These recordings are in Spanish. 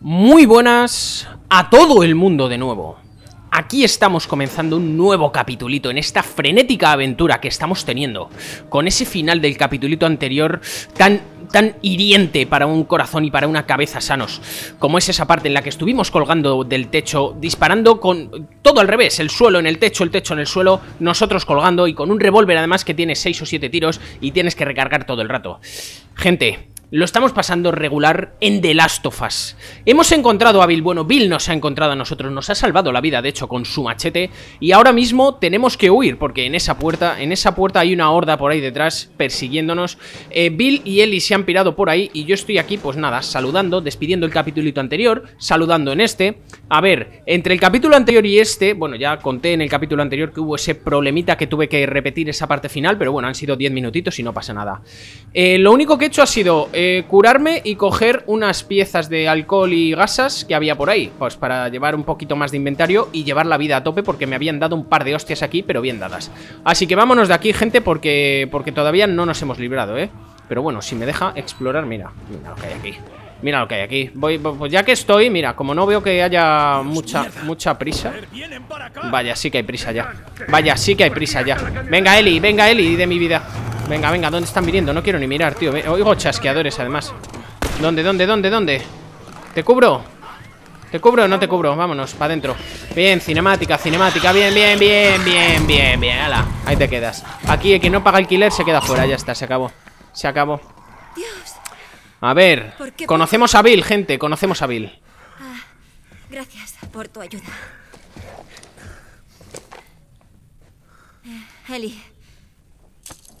Muy buenas a todo el mundo de nuevo. Aquí estamos comenzando un nuevo capitulito en esta frenética aventura que estamos teniendo. Con ese final del capitulito anterior tan, tan hiriente para un corazón y para una cabeza sanos. Como es esa parte en la que estuvimos colgando del techo, disparando con todo al revés. El suelo en el techo, el techo en el suelo, nosotros colgando y con un revólver además que tiene 6 o 7 tiros y tienes que recargar todo el rato. Gente, lo estamos pasando regular en The Last of Us. Hemos encontrado a Bill, bueno, Bill nos ha encontrado a nosotros, nos ha salvado la vida, de hecho, con su machete, y ahora mismo tenemos que huir, porque en esa puerta, en esa puerta hay una horda por ahí detrás persiguiéndonos. Eh, Bill y Ellie se han pirado por ahí, y yo estoy aquí, pues nada, saludando, despidiendo el capítulito anterior, saludando en este. A ver, entre el capítulo anterior y este, bueno, ya conté en el capítulo anterior que hubo ese problemita que tuve que repetir esa parte final, pero bueno, han sido 10 minutitos y no pasa nada. Eh, lo único que he hecho ha sido eh, curarme y coger unas piezas de alcohol y gasas que había por ahí, pues para llevar un poquito más de inventario y llevar la vida a tope porque me habían dado un par de hostias aquí, pero bien dadas. Así que vámonos de aquí, gente, porque, porque todavía no nos hemos librado, ¿eh? Pero bueno, si me deja explorar, mira, mira lo que hay aquí. Mira lo que hay aquí. Voy, pues ya que estoy, mira, como no veo que haya mucha, mucha prisa. Vaya, sí que hay prisa ya. Vaya, sí que hay prisa ya. Venga, Eli, venga, Eli, de mi vida. Venga, venga, ¿dónde están viniendo? No quiero ni mirar, tío Oigo chasqueadores, además ¿Dónde, dónde, dónde, dónde? ¿Te cubro? ¿Te cubro o no te cubro? Vámonos, para adentro Bien, cinemática, cinemática Bien, bien, bien, bien, bien, bien Ala, ahí te quedas Aquí el que no paga alquiler se queda fuera Ya está, se acabó Se acabó A ver, conocemos a Bill, gente Conocemos a Bill ah, Gracias por tu ayuda eh, Eli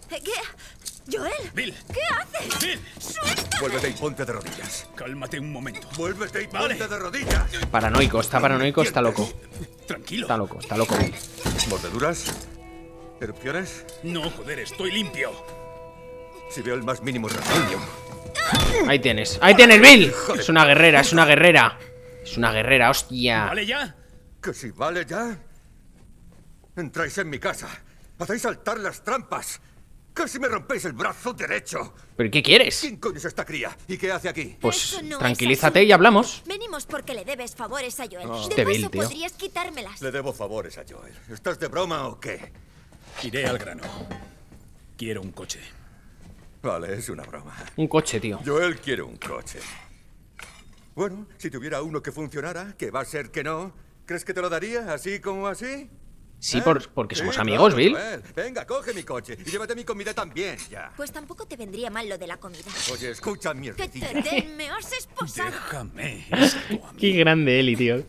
¿Qué? ¿Joel? ¡Bill! ¿Qué haces? ¡Bill! ¡Suéltame! Vuélvete y ponte de rodillas. Cálmate un momento. Vuélvete y ponte de rodillas. Paranoico, está paranoico, está loco. Tranquilo. Está loco, está loco. ¿Mordeduras? ¿Erupciones? No, joder, estoy limpio. Si veo el más mínimo rasguño. Ahí tienes, ahí tienes, Bill. Es una guerrera, es una guerrera. Es una guerrera, hostia. ¿Vale ya? ¿Que si vale ya? Entráis en mi casa. Hacéis saltar las trampas. Casi me rompéis el brazo derecho. ¿Pero qué quieres? ¿Quién coño es esta cría? ¿Y qué hace aquí? Pues tranquilízate y hablamos. Venimos porque le debes favores a Joel. Oh. De paso podrías quitármelas. Le debo favores a Joel. ¿Estás de broma o qué? Iré al grano. Quiero un coche. Vale, es una broma. Un coche, tío. Joel quiere un coche. Bueno, si tuviera uno que funcionara, que va a ser que no, ¿crees que te lo daría así como así? Sí, por, porque somos amigos, Bill. Venga, coge mi coche y llévate mi comida también, ya. Pues tampoco te vendría mal lo de la comida. Oye, escucha, mierda. Que te den, me has esposado. Déjame. Qué grande Eli, tío.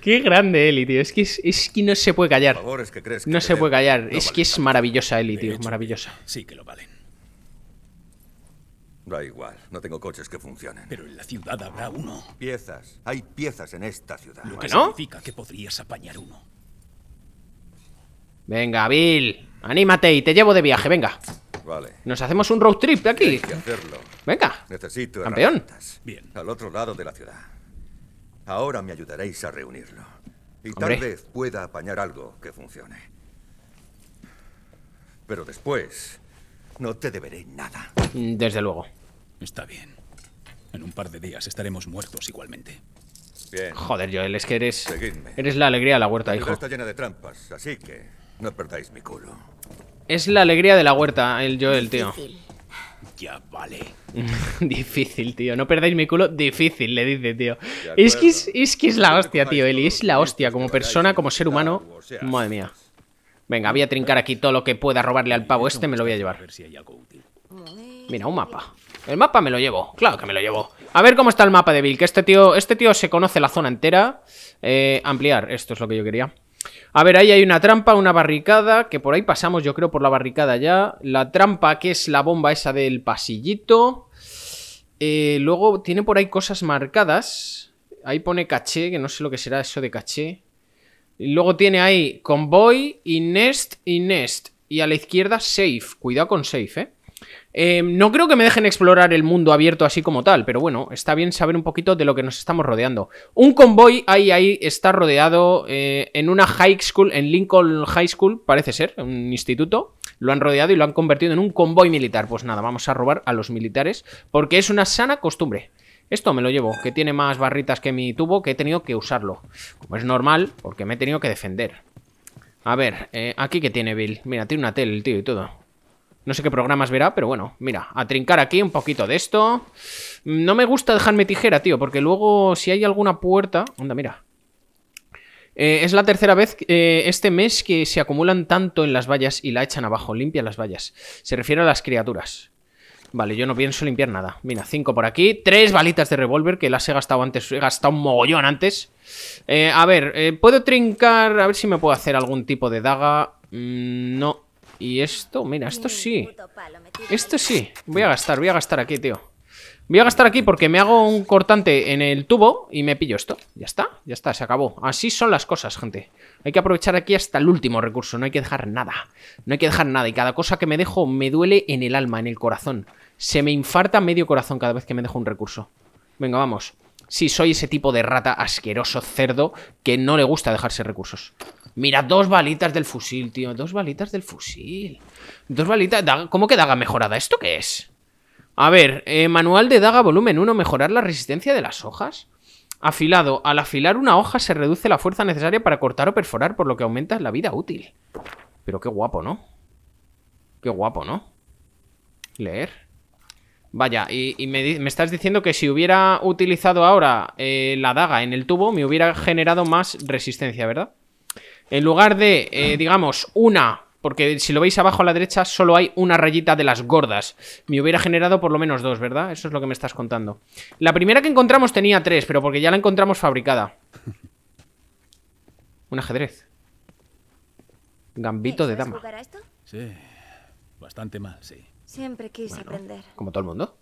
Qué grande Eli, tío. Es que, es, que no se puede callar. Favores que crees que no se puede callar. es que es maravillosa Eli, tío. Maravillosa. Sí que lo valen. Da igual, no tengo coches que funcionen. Pero en la ciudad habrá uno. Piezas. Hay piezas en esta ciudad. Lo que no? significa que podrías apañar uno. Venga, Bill. Anímate y te llevo de viaje, venga. Vale. Nos hacemos un road trip de aquí. Hay que hacerlo. Venga. Necesito Campeón. Bien. Al otro lado de la ciudad. Ahora me ayudaréis a reunirlo. Y tal vez pueda apañar algo que funcione. Pero después no te deberé nada. Desde luego. Está bien. En un par de días estaremos muertos igualmente. Bien. Joder, Joel, es que eres. Eres la alegría de la huerta, hijo. está llena de trampas, así que no perdáis mi culo. Es la alegría de la huerta, el Joel, tío. Ya vale. difícil, tío. No perdáis mi culo. Difícil, le dice, tío. Es que es, que es la hostia, tío, Eli. Es la hostia. Como persona, como ser humano. Madre mía. Venga, voy a trincar aquí todo lo que pueda robarle al pavo este. Me lo voy a llevar. Mira, un mapa. El mapa me lo llevo, claro que me lo llevo. A ver cómo está el mapa de Bill, que este tío Este tío se conoce la zona entera. Eh, Ampliar, esto es lo que yo quería. A ver, ahí hay una trampa, una barricada Que por ahí pasamos, yo creo, por la barricada ya. La trampa, que es la bomba esa del pasillito. Eh, Luego tiene por ahí cosas marcadas. Ahí pone caché, que no sé lo que será eso de caché. Y Luego tiene ahí convoy y nest y nest. Y a la izquierda safe, cuidado con safe, eh eh, no creo que me dejen explorar el mundo abierto así como tal, pero bueno, está bien saber un poquito de lo que nos estamos rodeando. Un convoy ahí, ahí está rodeado eh, en una high school, en Lincoln High School, parece ser, un instituto. Lo han rodeado y lo han convertido en un convoy militar. Pues nada, vamos a robar a los militares porque es una sana costumbre. Esto me lo llevo, que tiene más barritas que mi tubo, que he tenido que usarlo. Como es normal, porque me he tenido que defender. A ver, eh, aquí que tiene Bill. Mira, tiene una tele el tío y todo. No sé qué programas verá, pero bueno, mira, a trincar aquí un poquito de esto. No me gusta dejarme tijera, tío, porque luego si hay alguna puerta... Anda, mira. Eh, es la tercera vez eh, este mes que se acumulan tanto en las vallas y la echan abajo, limpia las vallas. Se refiere a las criaturas. Vale, yo no pienso limpiar nada. Mira, cinco por aquí. Tres balitas de revólver que las he gastado antes. He gastado un mogollón antes. Eh, a ver, ¿puedo trincar? A ver si me puedo hacer algún tipo de daga. Mm, no. Y esto, mira, esto sí. Esto sí. Voy a gastar, voy a gastar aquí, tío. Voy a gastar aquí porque me hago un cortante en el tubo y me pillo esto. Ya está, ya está, se acabó. Así son las cosas, gente. Hay que aprovechar aquí hasta el último recurso. No hay que dejar nada. No hay que dejar nada. Y cada cosa que me dejo me duele en el alma, en el corazón. Se me infarta medio corazón cada vez que me dejo un recurso. Venga, vamos. Sí, soy ese tipo de rata asqueroso, cerdo, que no le gusta dejarse recursos. Mira, dos balitas del fusil, tío. Dos balitas del fusil. Dos balitas... ¿Cómo que daga mejorada? ¿Esto qué es? A ver, eh, manual de daga volumen 1, mejorar la resistencia de las hojas. Afilado. Al afilar una hoja se reduce la fuerza necesaria para cortar o perforar, por lo que aumenta la vida útil. Pero qué guapo, ¿no? Qué guapo, ¿no? Leer. Vaya, y, me, estás diciendo que si hubiera utilizado ahora eh, la daga en el tubo, me hubiera generado más resistencia, ¿verdad? En lugar de, eh, digamos, una porque si lo veis abajo a la derecha solo hay una rayita de las gordas. Me hubiera generado por lo menos dos, ¿verdad? Eso es lo que me estás contando. La primera que encontramos tenía tres, pero porque ya la encontramos fabricada. Un ajedrez. Gambito de dama. Jugar a esto? Sí, bastante mal, sí. Siempre quise aprender. Como todo el mundo.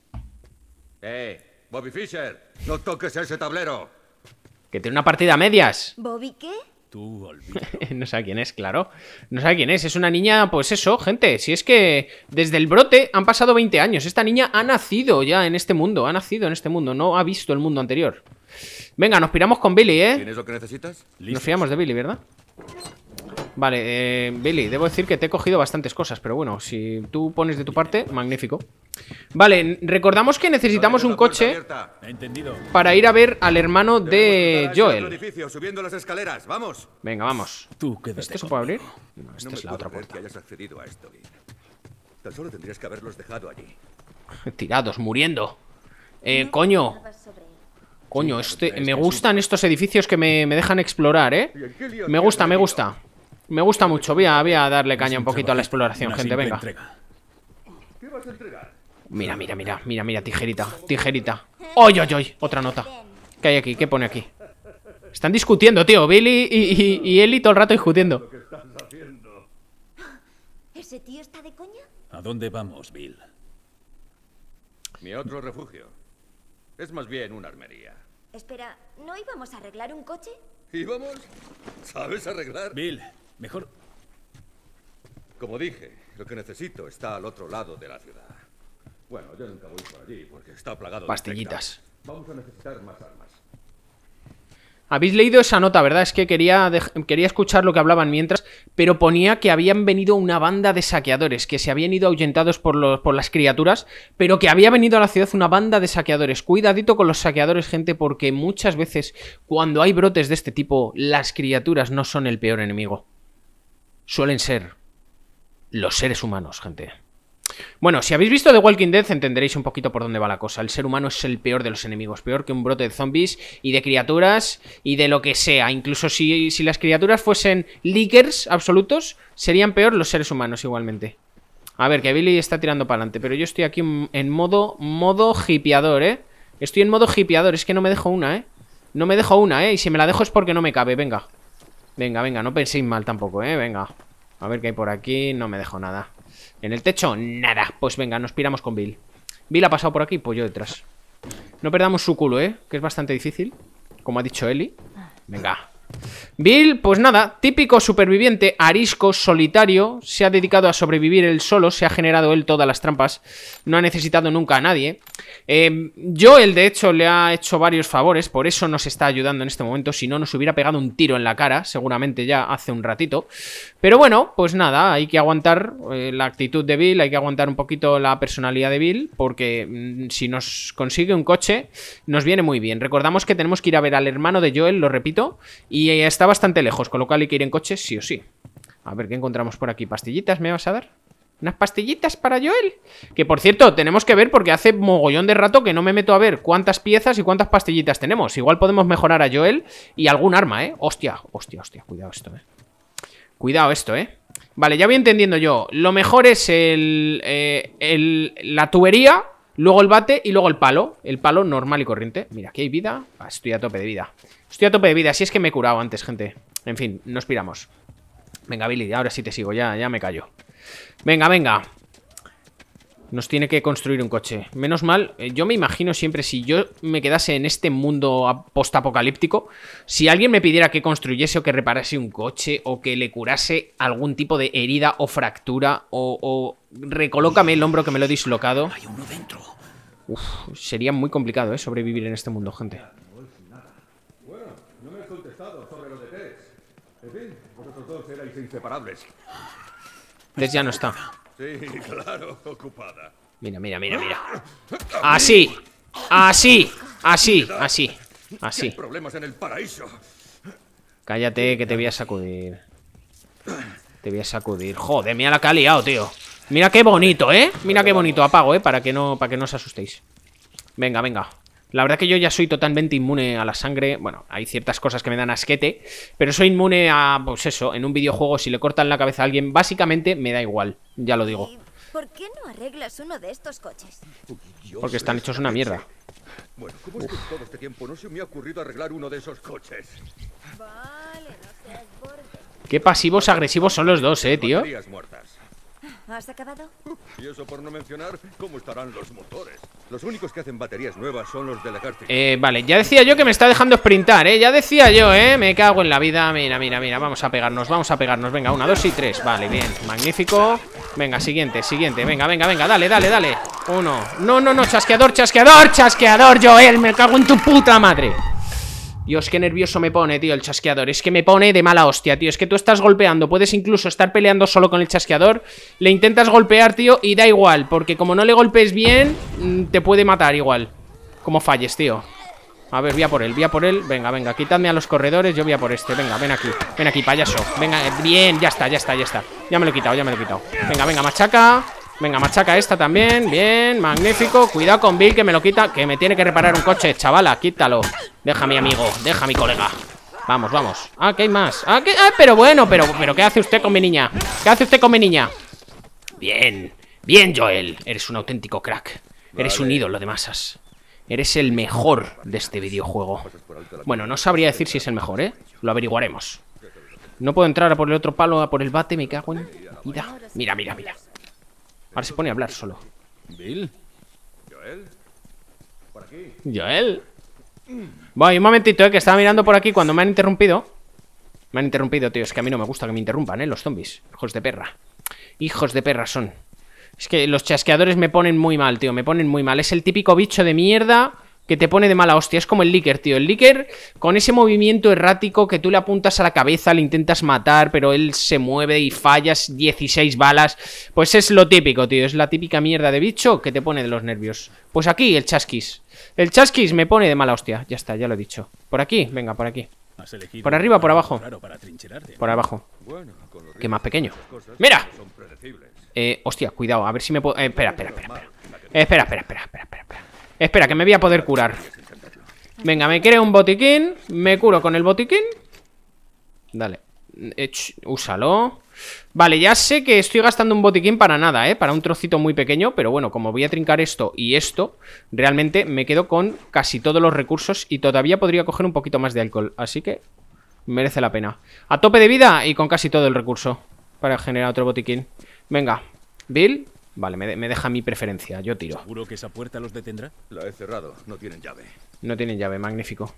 ¡Eh! Bobby Fischer, no toques ese tablero. Que tiene una partida a medias. ¿Bobby qué? no sabe quién es, claro. No sabe quién es. Es una niña, pues eso, gente. Si es que desde el brote han pasado 20 años. Esta niña ha nacido ya en este mundo. Ha nacido en este mundo. No ha visto el mundo anterior. Venga, nos piramos con Billy, ¿eh? ¿Tienes lo que necesitas? Nos fiamos de Billy, ¿verdad? Vale, eh, Billy, debo decir que te he cogido bastantes cosas, pero bueno, si tú pones de tu parte, magnífico. Vale, recordamos que necesitamos un coche para ir a ver al hermano de Joel. escaleras, vamos. Venga, vamos. Tú ¿Este se puede abrir? No, esta es la otra puerta. Esto, Tan solo tendrías que haberlos dejado allí. Tirados, muriendo. Eh, coño. Coño, este, me gustan estos edificios que me, me dejan explorar, ¿eh? Me gusta, me gusta. Me gusta mucho. Voy a, darle caña un poquito a la exploración, gente. Venga. Mira, mira, mira, mira, mira, tijerita, tijerita. ¡Oy, oy, oy! Otra nota. ¿Qué hay aquí? ¿Qué pone aquí? Están discutiendo, tío. Billy y, y, Eli todo el rato discutiendo. ¿Ese tío está de coña? ¿A dónde vamos, Bill? Mi otro refugio. Es más bien una armería. Espera, ¿no íbamos a arreglar un coche? ¿Íbamos? ¿Sabes arreglar? Bill, Mejor... Como dije, lo que necesito está al otro lado de la ciudad. Bueno, yo nunca voy por allí porque está plagado Pastillitas. de Vamos a necesitar más armas. Habéis leído esa nota, ¿verdad? Es que quería, quería escuchar lo que hablaban mientras, pero ponía que habían venido una banda de saqueadores, que se habían ido ahuyentados por, los, por las criaturas, pero que había venido a la ciudad una banda de saqueadores. Cuidadito con los saqueadores, gente, porque muchas veces cuando hay brotes de este tipo, las criaturas no son el peor enemigo suelen ser los seres humanos, gente. Bueno, si habéis visto The Walking Dead entenderéis un poquito por dónde va la cosa. El ser humano es el peor de los enemigos, peor que un brote de zombies y de criaturas y de lo que sea. Incluso si, si las criaturas fuesen leakers absolutos, serían peor los seres humanos igualmente. A ver, que Billy está tirando para adelante, pero yo estoy aquí en modo, modo ¿eh? Estoy en modo hipeador, es que no me dejo una, ¿eh? No me dejo una, ¿eh? Y si me la dejo es porque no me cabe, venga. Venga, venga, no penséis mal tampoco, ¿eh? Venga. A ver qué hay por aquí. No me dejo nada. En el techo, nada. Pues venga, nos piramos con Bill. Bill ha pasado por aquí, pues yo detrás. No perdamos su culo, ¿eh? Que es bastante difícil. Como ha dicho Eli. Venga. Bill, pues nada, típico superviviente, arisco, solitario, se ha dedicado a sobrevivir él solo, se ha generado él todas las trampas, no ha necesitado nunca a nadie. Eh, Joel, de hecho, le ha hecho varios favores, por eso nos está ayudando en este momento, si no nos hubiera pegado un tiro en la cara, seguramente ya hace un ratito. Pero bueno, pues nada, hay que aguantar eh, la actitud de Bill, hay que aguantar un poquito la personalidad de Bill, porque mm, si nos consigue un coche, nos viene muy bien. Recordamos que tenemos que ir a ver al hermano de Joel, lo repito, eh, está bastante lejos, con lo cual hay que ir en coche sí o sí. A ver, ¿qué encontramos por aquí? ¿Pastillitas me vas a dar? ¿Unas pastillitas para Joel? Que por cierto, tenemos que ver porque hace mogollón de rato que no me meto a ver cuántas piezas y cuántas pastillitas tenemos. Igual podemos mejorar a Joel y algún arma, ¿eh? Hostia, hostia, hostia, cuidado esto, ¿eh? Cuidado esto, ¿eh? Vale, ya voy entendiendo yo. Lo mejor es el, eh, el, la tubería, luego el bate y luego el palo. El palo normal y corriente. Mira, aquí hay vida. Ah, estoy a tope de vida. Estoy a tope de vida. Si es que me he curado antes, gente. En fin, nos piramos. Venga, Billy, ahora sí te sigo. Ya, ya me callo. Venga, venga. Nos tiene que construir un coche. Menos mal, eh, yo me imagino siempre si yo me quedase en este mundo postapocalíptico, si alguien me pidiera que construyese o que reparase un coche o que le curase algún tipo de herida o fractura o, o recolócame el hombro que me lo he dislocado. Hay uno dentro. Uf, sería muy complicado, ¿eh? Sobrevivir en este mundo, gente. No me has contestado sobre lo de Tess. En fin, vosotros dos erais inseparables. Tess ya no está. Sí, claro, ocupada. Mira, mira, mira, mira. Así. Así. Así. Así. Así. Problemas en el paraíso. Cállate que te voy a sacudir. Te voy a sacudir. Joder, mira la que ha liado, tío. Mira qué bonito, ¿eh? Mira qué bonito. Apago, ¿eh? Para que no, para que no os asustéis. Venga, venga. La verdad que yo ya soy totalmente inmune a la sangre. Bueno, hay ciertas cosas que me dan asquete. Pero soy inmune a, pues eso, en un videojuego, si le cortan la cabeza a alguien, básicamente me da igual. Ya lo digo. ¿Y por qué no arreglas uno de estos coches? Porque están hechos una mierda. Bueno, ¿cómo es que en todo este tiempo no se me ha ocurrido arreglar uno de esos coches? Vale, no seas borde. Qué pasivos agresivos son los dos, eh, tío. Baterías muertas. ¿Has acabado? Y eso por no mencionar cómo estarán los motores. Los únicos que hacen baterías nuevas son los del ejército. Eh, vale, ya decía yo que me está dejando sprintar, ¿eh? Ya decía yo, ¿eh? Me cago en la vida. Mira, mira, mira. Vamos a pegarnos, vamos a pegarnos. Venga, una, dos y tres. Vale, bien. Magnífico. Venga, siguiente, siguiente. Venga, venga, venga. Dale, dale, dale. Uno. No, no, no. Chasqueador, chasqueador, chasqueador, Joel. Me cago en tu puta madre. Dios, qué nervioso me pone, tío, el chasqueador. Es que me pone de mala hostia, tío. Es que tú estás golpeando. Puedes incluso estar peleando solo con el chasqueador. Le intentas golpear, tío, y da igual. Porque como no le golpes bien, mm, te puede matar igual. Como falles, tío. A ver, voy a por él, voy a por él. Venga, venga, quitadme a los corredores. Yo voy a por este. Venga, ven aquí. Ven aquí, payaso. Venga, eh, bien, ya está, ya está, ya está. Ya me lo he quitado, ya me lo he quitado. Venga, venga, machaca. Venga, machaca esta también. Bien, magnífico. Cuidado con Bill que me lo quita. Que me tiene que reparar un coche, chavala. Quítalo. Deja a mi amigo, deja a mi colega. Vamos, vamos. Ah, que hay más. Ah, que... ah, pero bueno, pero, pero ¿qué hace usted con mi niña? ¿Qué hace usted con mi niña? Bien, bien, Joel. Eres un auténtico crack. Eres un ídolo de masas. Eres el mejor de este videojuego. Bueno, no sabría decir si es el mejor, ¿eh? Lo averiguaremos. No puedo entrar a por el otro palo, a por el bate, me cago en... Mira, mira, mira, mira. Ahora se pone a hablar solo. Bill. Joel, por aquí. Joel. Voy, un momentito, eh, que estaba mirando por aquí cuando me han interrumpido. Me han interrumpido, tío. Es que a mí no me gusta que me interrumpan, eh, los zombies. Hijos de perra. Hijos de perra son. Es que los chasqueadores me ponen muy mal, tío. Me ponen muy mal. Es el típico bicho de mierda que te pone de mala hostia. Es como el Licker, tío. El Licker, con ese movimiento errático que tú le apuntas a la cabeza, le intentas matar, pero él se mueve y fallas 16 balas. Pues es lo típico, tío. Es la típica mierda de bicho que te pone de los nervios. Pues aquí, el chasquis. El chasquis me pone de mala hostia. Ya está, ya lo he dicho. Por aquí, venga, por aquí. ¿Por arriba o por abajo? Claro, para atrincherarte. Por abajo. Que más pequeño. ¡Mira! Eh, hostia, cuidado, a ver si me puedo... eh, espera, espera, espera, espera. Eh, espera, espera, espera, espera, espera, espera. Que me voy a poder curar. Venga, me creo un botiquín. Me curo con el botiquín. Dale. Eh, ch, úsalo. Vale, ya sé que estoy gastando un botiquín para nada, ¿eh? Para un trocito muy pequeño, pero bueno, como voy a trincar esto y esto, realmente me quedo con casi todos los recursos y todavía podría coger un poquito más de alcohol. Así que merece la pena. A tope de vida y con casi todo el recurso para generar otro botiquín. Venga, Bill. Vale, me, de- me deja mi preferencia, yo tiro. ¿Seguro que esa puerta los detendrá? La he cerrado, no tienen llave. No tienen llave, magnífico.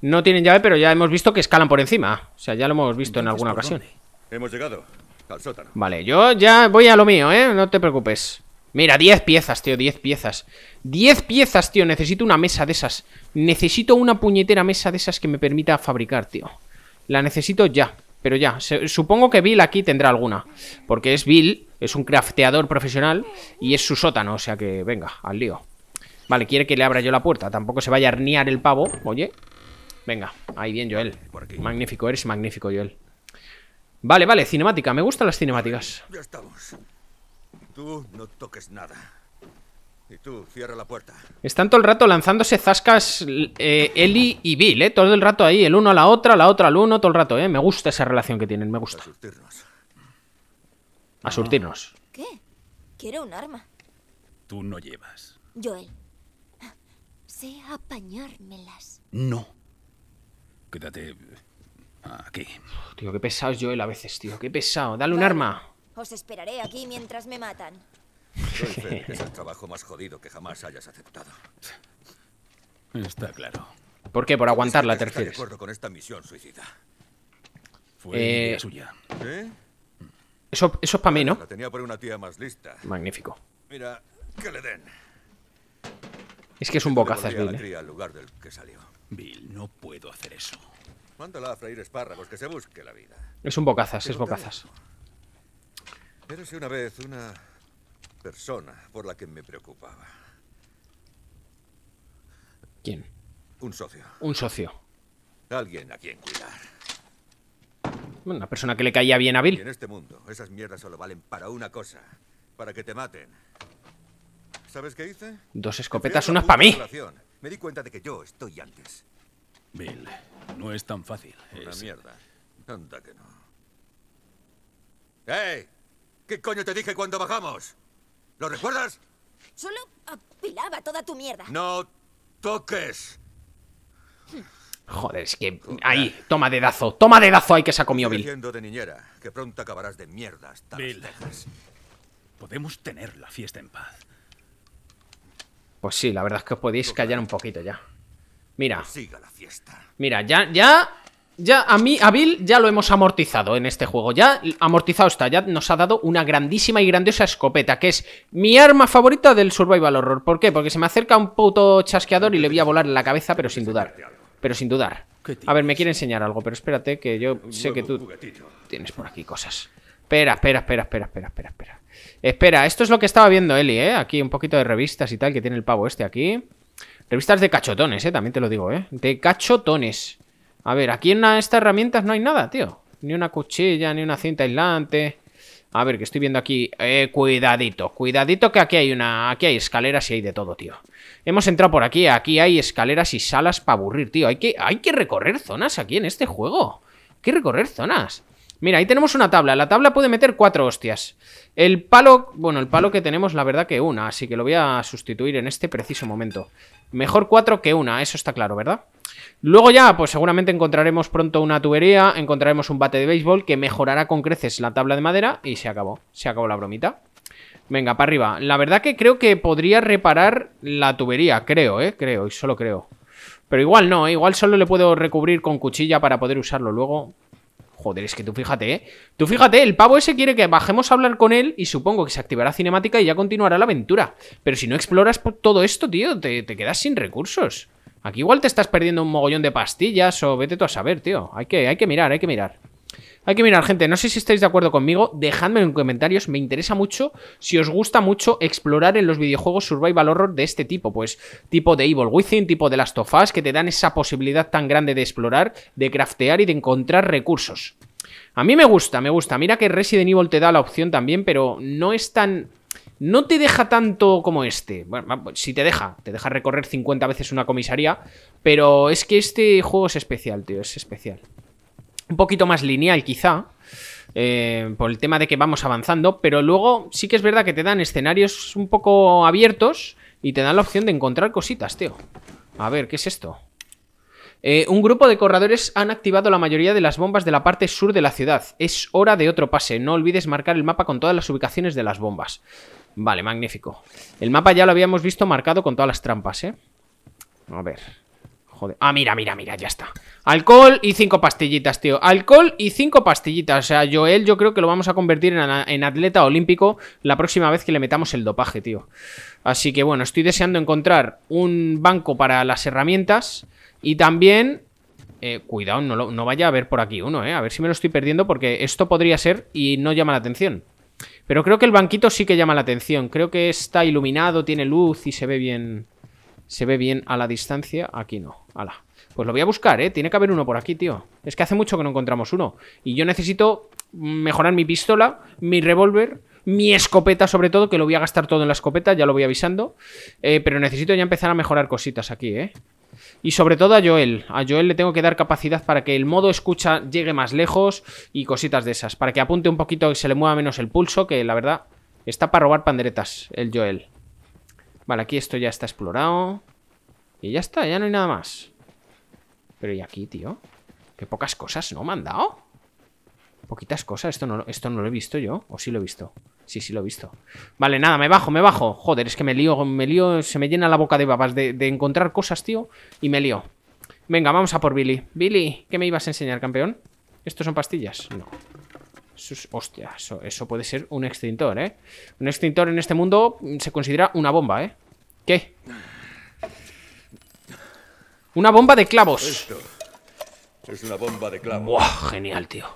No tienen llave, pero ya hemos visto que escalan por encima. O sea, ya lo hemos visto en alguna ¿por ocasión. dónde? Hemos llegado al sótano. Vale, yo ya voy a lo mío, ¿eh? No te preocupes. Mira, 10 piezas, tío, 10 piezas. 10 piezas, tío. Necesito una mesa de esas. Necesito una puñetera mesa de esas que me permita fabricar, tío. La necesito ya. Pero ya. Supongo que Bill aquí tendrá alguna. Porque es Bill, es un crafteador profesional y es su sótano. O sea que, venga, al lío. Vale, quiere que le abra yo la puerta. Tampoco se vaya a arnear el pavo. Oye. Venga, ahí bien, Joel. Magnífico, eres magnífico, Joel. Vale, vale, cinemática. Me gustan las cinemáticas. Ya estamos. Tú no toques nada. Y tú, cierra la puerta. Están todo el rato lanzándose zascas eh, Eli y Bill, ¿eh? Todo el rato ahí, el uno a la otra, la otra al uno, todo el rato, ¿eh? Me gusta esa relación que tienen, me A gusta. surtirnos. A surtirnos. ¿Qué? Quiero un arma. Tú no llevas. Joel. Sé apañármelas. No. Quédate aquí. Tío, qué pesado es Joel a veces, tío, qué pesado. Dale un arma. Os esperaré aquí mientras me matan. Doy fe de que es el trabajo más jodido que jamás hayas aceptado. Está claro. ¿Por qué? Por aguantarla, te Está de refieres. acuerdo con esta misión suicida. Fue Eh, idea suya. ¿Sí? Eso, eso es para mí, ¿no? La tenía por una tía más lista. Magnífico. Mira, que le den. Es que es un bocazas, la Bill, ¿eh? al lugar del que salió. Bill, no puedo hacer eso. Mándala a freír espárragos, que se busque la vida. Es un bocazas, es bocazas. Érase una vez una persona por la que me preocupaba. ¿Quién? Un socio. Un socio. Alguien a quien cuidar. Una persona que le caía bien a Y Bill. en este mundo, esas mierdas solo valen para una cosa. Para que te maten. ¿Sabes qué hice? Dos escopetas, unas para mí. relación. Me di cuenta de que yo estoy antes. Bill, no es tan fácil. Una Es- mierda. Anda que no. ¡Ey! ¿Qué coño te dije cuando bajamos? ¿Lo recuerdas? Solo apilaba toda tu mierda. No toques. Joder, es que. Ahí, toma dedazo. Toma dedazo ahí que se ha comido Bill. de niñera, que pronto acabarás de mierda hasta Bill. las. Podemos tener la fiesta en paz. Pues sí, la verdad es que os podéis callar un poquito ya. Mira, Siga la fiesta. mira, ya, ya. Ya a mí, a Bill, ya lo hemos amortizado en este juego. Ya amortizado está, ya nos ha dado una grandísima y grandiosa escopeta, que es mi arma favorita del Survival Horror. ¿Por qué? Porque se me acerca un puto chasqueador y le voy a volar en la cabeza, pero sin dudar. Pero sin dudar. A ver, me quiere enseñar algo, pero espérate, que yo sé que tú tienes por aquí cosas. Espera, espera, espera, espera, espera, espera, espera. Espera, esto es lo que estaba viendo Eli, ¿eh? Aquí un poquito de revistas y tal, que tiene el pavo este aquí. Revistas de cachotones, ¿eh? También te lo digo, ¿eh? De cachotones. A ver, aquí en estas herramientas no hay nada, tío. Ni una cuchilla, ni una cinta aislante. A ver, que estoy viendo aquí. Eh, cuidadito, cuidadito que aquí hay una. Aquí hay escaleras y hay de todo, tío. Hemos entrado por aquí. Aquí hay escaleras y salas para aburrir, tío. Hay que, hay que recorrer zonas aquí en este juego. Hay que recorrer zonas. Mira, ahí tenemos una tabla. La tabla puede meter cuatro hostias. El palo. Bueno, el palo que tenemos, la verdad que una. Así que lo voy a sustituir en este preciso momento. Mejor cuatro que una, eso está claro, ¿verdad? Luego ya, pues seguramente encontraremos pronto una tubería, encontraremos un bate de béisbol que mejorará con creces la tabla de madera y se acabó. Se acabó la bromita. Venga, para arriba. La verdad que creo que podría reparar la tubería, creo, ¿eh? Creo, y solo creo. Pero igual no, ¿eh? igual solo le puedo recubrir con cuchilla para poder usarlo luego. Joder, es que tú fíjate, ¿eh? Tú fíjate, el pavo ese quiere que bajemos a hablar con él y supongo que se activará cinemática y ya continuará la aventura. Pero si no exploras todo esto, tío, te, te quedas sin recursos. Aquí igual te estás perdiendo un mogollón de pastillas o vete tú a saber, tío. Hay que, hay que mirar, hay que mirar. Hay que mirar, gente. No sé si estáis de acuerdo conmigo. Dejadme en comentarios. Me interesa mucho si os gusta mucho explorar en los videojuegos Survival Horror de este tipo. Pues tipo de Evil Within, tipo de Last of Us, que te dan esa posibilidad tan grande de explorar, de craftear y de encontrar recursos. A mí me gusta, me gusta. Mira que Resident Evil te da la opción también, pero no es tan... No te deja tanto como este. Bueno, si te deja, te deja recorrer 50 veces una comisaría, pero es que este juego es especial, tío, es especial un poquito más lineal quizá, eh, por el tema de que vamos avanzando, pero luego sí que es verdad que te dan escenarios un poco abiertos y te dan la opción de encontrar cositas, tío. A ver, ¿qué es esto? Eh, un grupo de corredores han activado la mayoría de las bombas de la parte sur de la ciudad. Es hora de otro pase. No olvides marcar el mapa con todas las ubicaciones de las bombas. Vale, magnífico. El mapa ya lo habíamos visto marcado con todas las trampas, ¿eh? A ver. Ah, mira, mira, mira, ya está. Alcohol y cinco pastillitas, tío. Alcohol y cinco pastillitas. O sea, Joel yo creo que lo vamos a convertir en, atleta olímpico la próxima vez que le metamos el dopaje, tío. Así que bueno, estoy deseando encontrar un banco para las herramientas y también... Eh, cuidado, no, no vaya a haber por aquí uno, ¿eh? A ver si me lo estoy perdiendo porque esto podría ser y no llama la atención. Pero creo que el banquito sí que llama la atención. Creo que está iluminado, tiene luz y se ve bien... Se ve bien a la distancia. Aquí no. Ala. Pues lo voy a buscar, ¿eh? Tiene que haber uno por aquí, tío. Es que hace mucho que no encontramos uno. Y yo necesito mejorar mi pistola, mi revólver, mi escopeta sobre todo, que lo voy a gastar todo en la escopeta, ya lo voy avisando. Eh, pero necesito ya empezar a mejorar cositas aquí, ¿eh? Y sobre todo a Joel. A Joel le tengo que dar capacidad para que el modo escucha llegue más lejos y cositas de esas. Para que apunte un poquito y se le mueva menos el pulso, que la verdad está para robar panderetas el Joel. Vale, aquí esto ya está explorado. Y ya está, ya no hay nada más. Pero ¿y aquí, tío? Qué pocas cosas, ¿no? Me han dado. Poquitas cosas. Esto no, esto no lo he visto yo. ¿O sí lo he visto? Sí, sí lo he visto. Vale, nada, me bajo, me bajo. Joder, es que me lío, me lío, se me llena la boca de babas de, de encontrar cosas, tío. Y me lío. Venga, vamos a por Billy. Billy, ¿qué me ibas a enseñar, campeón? ¿Estos son pastillas? No. Hostia, eso, eso puede ser un extintor, ¿eh? Un extintor en este mundo mm, se considera una bomba, ¿eh? ¿Qué? Una bomba de clavos. Esto es una bomba de clavo. Buah, genial, tío.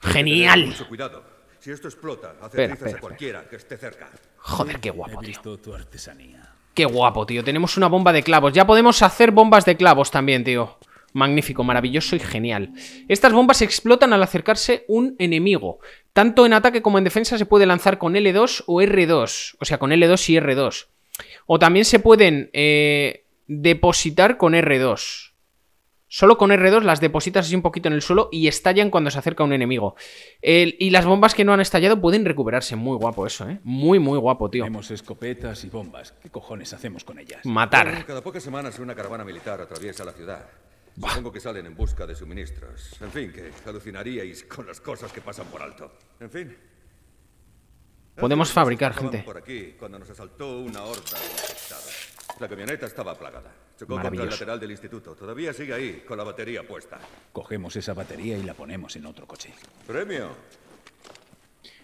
Genial. Mucho cuidado. Si esto explota, hace Espera, espera, a cualquiera que esté cerca. Joder, qué guapo, tío. visto tu artesanía. Qué guapo, tío. Tenemos una bomba de clavos. Ya podemos hacer bombas de clavos también, tío. Magnífico, maravilloso y genial. Estas bombas explotan al acercarse un enemigo. Tanto en ataque como en defensa se puede lanzar con L2 o R2. O sea, con L2 y R2. O también se pueden eh, depositar con R2. Solo con R2 las depositas así un poquito en el suelo y estallan cuando se acerca un enemigo. El- y las bombas que no han estallado pueden recuperarse. Muy guapo eso, ¿eh? Muy, muy guapo, tío. Tenemos escopetas y bombas. ¿Qué cojones hacemos con ellas? Matar. Cada pocas semanas una caravana militar atraviesa la ciudad. Supongo que salen en busca de suministros. En fin, que alucinaríais con las cosas que pasan por alto. En fin. Podemos fabricar, gente. por aquí cuando nos asaltó una horda de. La camioneta estaba plagada. Chocó contra el Maravilloso. lateral del instituto. Todavía sigue ahí, con la batería puesta. Cogemos esa batería y la ponemos en otro coche. Premio.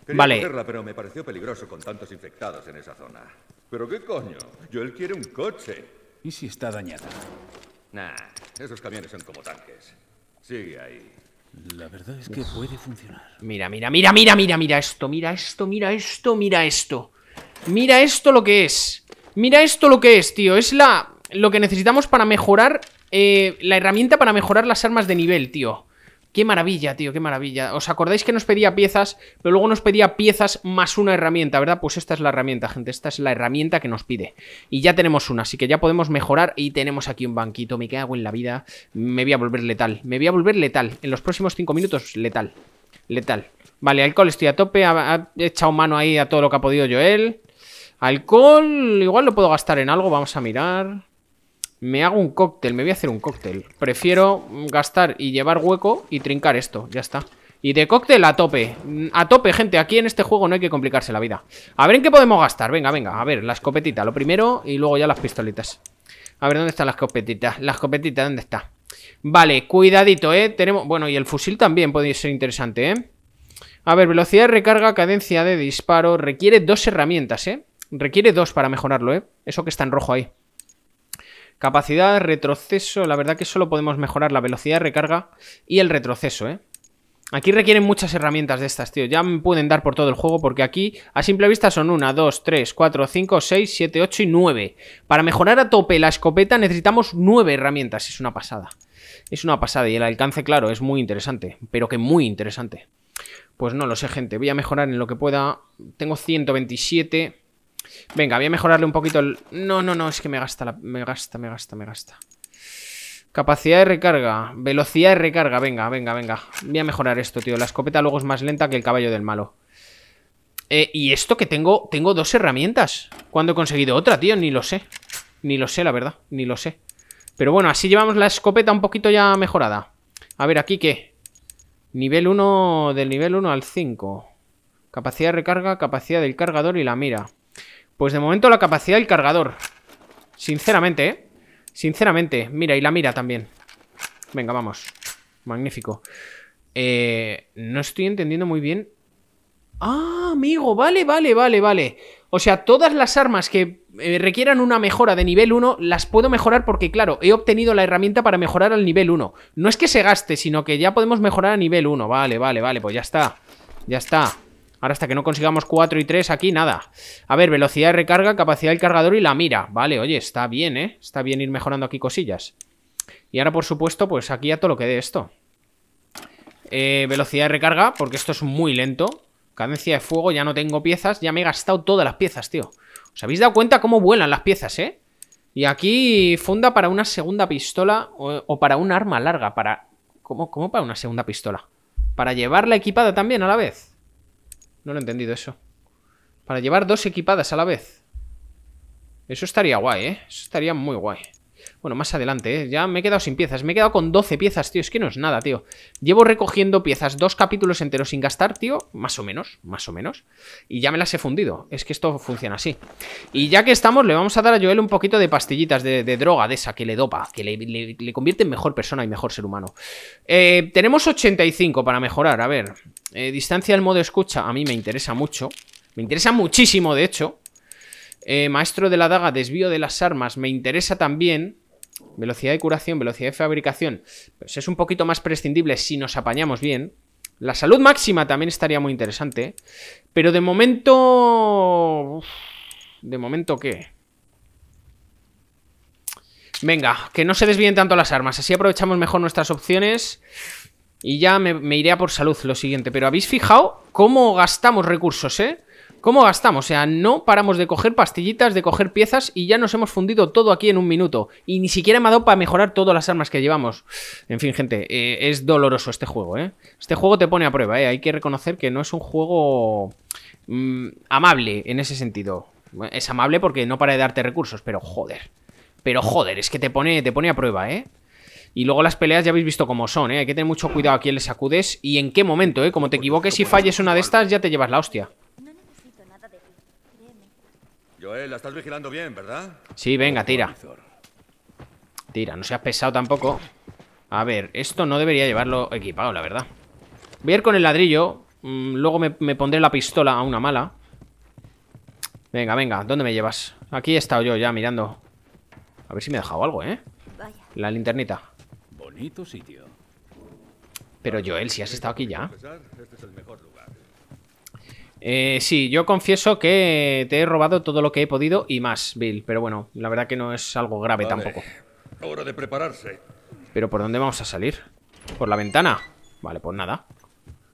Quería Vale. cogerla, pero me pareció peligroso con tantos infectados en esa zona. ¿Pero qué coño? Joel quiere un coche. ¿Y si está dañada? Nah, esos camiones son como tanques. Sigue ahí. La verdad es que puede funcionar. Mira, mira, mira, mira, mira, mira esto, mira esto, mira esto, mira esto. Mira esto lo que es. Mira esto lo que es, tío. Es la lo que necesitamos para mejorar eh, la herramienta para mejorar las armas de nivel, tío. Qué maravilla, tío, qué maravilla. ¿Os acordáis que nos pedía piezas, pero luego nos pedía piezas más una herramienta, ¿verdad? Pues esta es la herramienta, gente. Esta es la herramienta que nos pide. Y ya tenemos una, así que ya podemos mejorar. Y tenemos aquí un banquito. Me cago en la vida. Me voy a volver letal. Me voy a volver letal. En los próximos 5 minutos, letal. Letal. Vale, alcohol estoy a tope. Ha, ha echado mano ahí a todo lo que ha podido Joel. Alcohol, igual lo puedo gastar en algo. Vamos a mirar. Me hago un cóctel, me voy a hacer un cóctel. Prefiero gastar y llevar hueco y trincar esto, ya está. Y de cóctel a tope. Mm, A tope, gente. Aquí en este juego no hay que complicarse la vida. A ver en qué podemos gastar. Venga, venga. A ver, la escopetita. Lo primero y luego ya las pistolitas. A ver, ¿dónde está la escopetita? La escopetita, ¿dónde está? Vale, cuidadito, ¿eh? Tenemos... Bueno, y el fusil también puede ser interesante, ¿eh? A ver, velocidad de recarga, cadencia de disparo. Requiere dos herramientas, ¿eh? Requiere dos para mejorarlo, ¿eh? Eso que está en rojo ahí. Capacidad, retroceso. La verdad que solo podemos mejorar la velocidad de recarga y el retroceso, ¿eh? Aquí requieren muchas herramientas de estas, tío. Ya me pueden dar por todo el juego porque aquí a simple vista son 1, 2, 3, 4, 5, 6, 7, 8 y 9. Para mejorar a tope la escopeta necesitamos 9 herramientas. Es una pasada. Es una pasada y el alcance, claro, es muy interesante. Pero que muy interesante. Pues no lo sé, gente. Voy a mejorar en lo que pueda. Tengo 127. Venga, voy a mejorarle un poquito el... No, no, no, es que me gasta, la... me gasta, me gasta, me gasta. Capacidad de recarga, velocidad de recarga, venga, venga, venga. Voy a mejorar esto, tío. La escopeta luego es más lenta que el caballo del malo. Eh, y esto que tengo, tengo dos herramientas. ¿Cuándo he conseguido otra, tío? Ni lo sé. Ni lo sé, la verdad, ni lo sé. Pero bueno, así llevamos la escopeta un poquito ya mejorada. A ver, ¿aquí qué? Nivel 1, del nivel 1 al 5. Capacidad de recarga, capacidad del cargador y la mira. Pues de momento la capacidad del cargador. Sinceramente, ¿eh? Sinceramente, mira, y la mira también. Venga, vamos. Magnífico. Eh, no estoy entendiendo muy bien. Ah, amigo, vale, vale, vale, vale. O sea, todas las armas que eh, requieran una mejora de nivel 1 las puedo mejorar porque, claro, he obtenido la herramienta para mejorar al nivel 1. No es que se gaste, sino que ya podemos mejorar a nivel 1. Vale, vale, vale, pues ya está. Ya está. Ahora hasta que no consigamos 4 y 3 aquí, nada. A ver, velocidad de recarga, capacidad del cargador y la mira. Vale, oye, está bien, ¿eh? Está bien ir mejorando aquí cosillas. Y ahora, por supuesto, pues aquí ya todo lo que dé esto. Eh, velocidad de recarga, porque esto es muy lento. Cadencia de fuego, ya no tengo piezas. Ya me he gastado todas las piezas, tío. ¿Os habéis dado cuenta cómo vuelan las piezas, eh? Y aquí funda para una segunda pistola o, para un arma larga. Para... ¿Cómo, ¿Cómo para una segunda pistola? ¿Para llevarla equipada también a la vez? No lo he entendido eso. Para llevar dos equipadas a la vez. Eso estaría guay, ¿eh? Eso estaría muy guay. Bueno, más adelante, ¿eh? Ya me he quedado sin piezas. Me he quedado con 12 piezas, tío. Es que no es nada, tío. Llevo recogiendo piezas dos capítulos enteros sin gastar, tío. Más o menos, más o menos. Y ya me las he fundido. Es que esto funciona así. Y ya que estamos, le vamos a dar a Joel un poquito de pastillitas de, droga de esa que le dopa. Que le, convierte en mejor persona y mejor ser humano. Eh, tenemos 85 para mejorar. A ver. Eh, distancia del modo escucha. A mí me interesa mucho. Me interesa muchísimo, de hecho. Eh, maestro de la daga, desvío de las armas, me interesa también. Velocidad de curación, velocidad de fabricación. Pues es un poquito más prescindible si nos apañamos bien. La salud máxima también estaría muy interesante. Pero de momento... ¿De momento qué? Venga, que no se desvíen tanto las armas. Así aprovechamos mejor nuestras opciones. Y ya me, iré a por salud lo siguiente. Pero ¿habéis fijado cómo gastamos recursos, eh? ¿Cómo gastamos? O sea, no paramos de coger pastillitas, de coger piezas y ya nos hemos fundido todo aquí en un minuto. Y ni siquiera me ha dado para mejorar todas las armas que llevamos. En fin, gente, eh, es doloroso este juego, ¿eh? Este juego te pone a prueba, ¿eh? Hay que reconocer que no es un juego mm, amable en ese sentido. Es amable porque no para de darte recursos, pero joder. Pero joder, es que te pone, te pone a prueba, ¿eh? Y luego las peleas ya habéis visto cómo son, ¿eh? Hay que tener mucho cuidado a quién le sacudes y en qué momento, ¿eh? Como te equivoques y falles una de estas, ya te llevas la hostia. Joel, la estás vigilando bien, ¿verdad? Sí, venga, tira. Tira, no seas pesado tampoco. A ver, esto no debería llevarlo equipado, la verdad. Voy a ir con el ladrillo. Mm, luego me, pondré la pistola a una mala. Venga, venga, ¿dónde me llevas? Aquí he estado yo ya mirando. A ver si me he dejado algo, ¿eh? La linternita. Bonito sitio. Pero Joel, si has estado aquí ya. Es el mejor eh, sí, yo confieso que te he robado todo lo que he podido y más, Bill. Pero bueno, la verdad que no es algo grave tampoco. Hora de prepararse. ¿Pero por dónde vamos a salir? ¿Por la ventana? Vale, pues nada.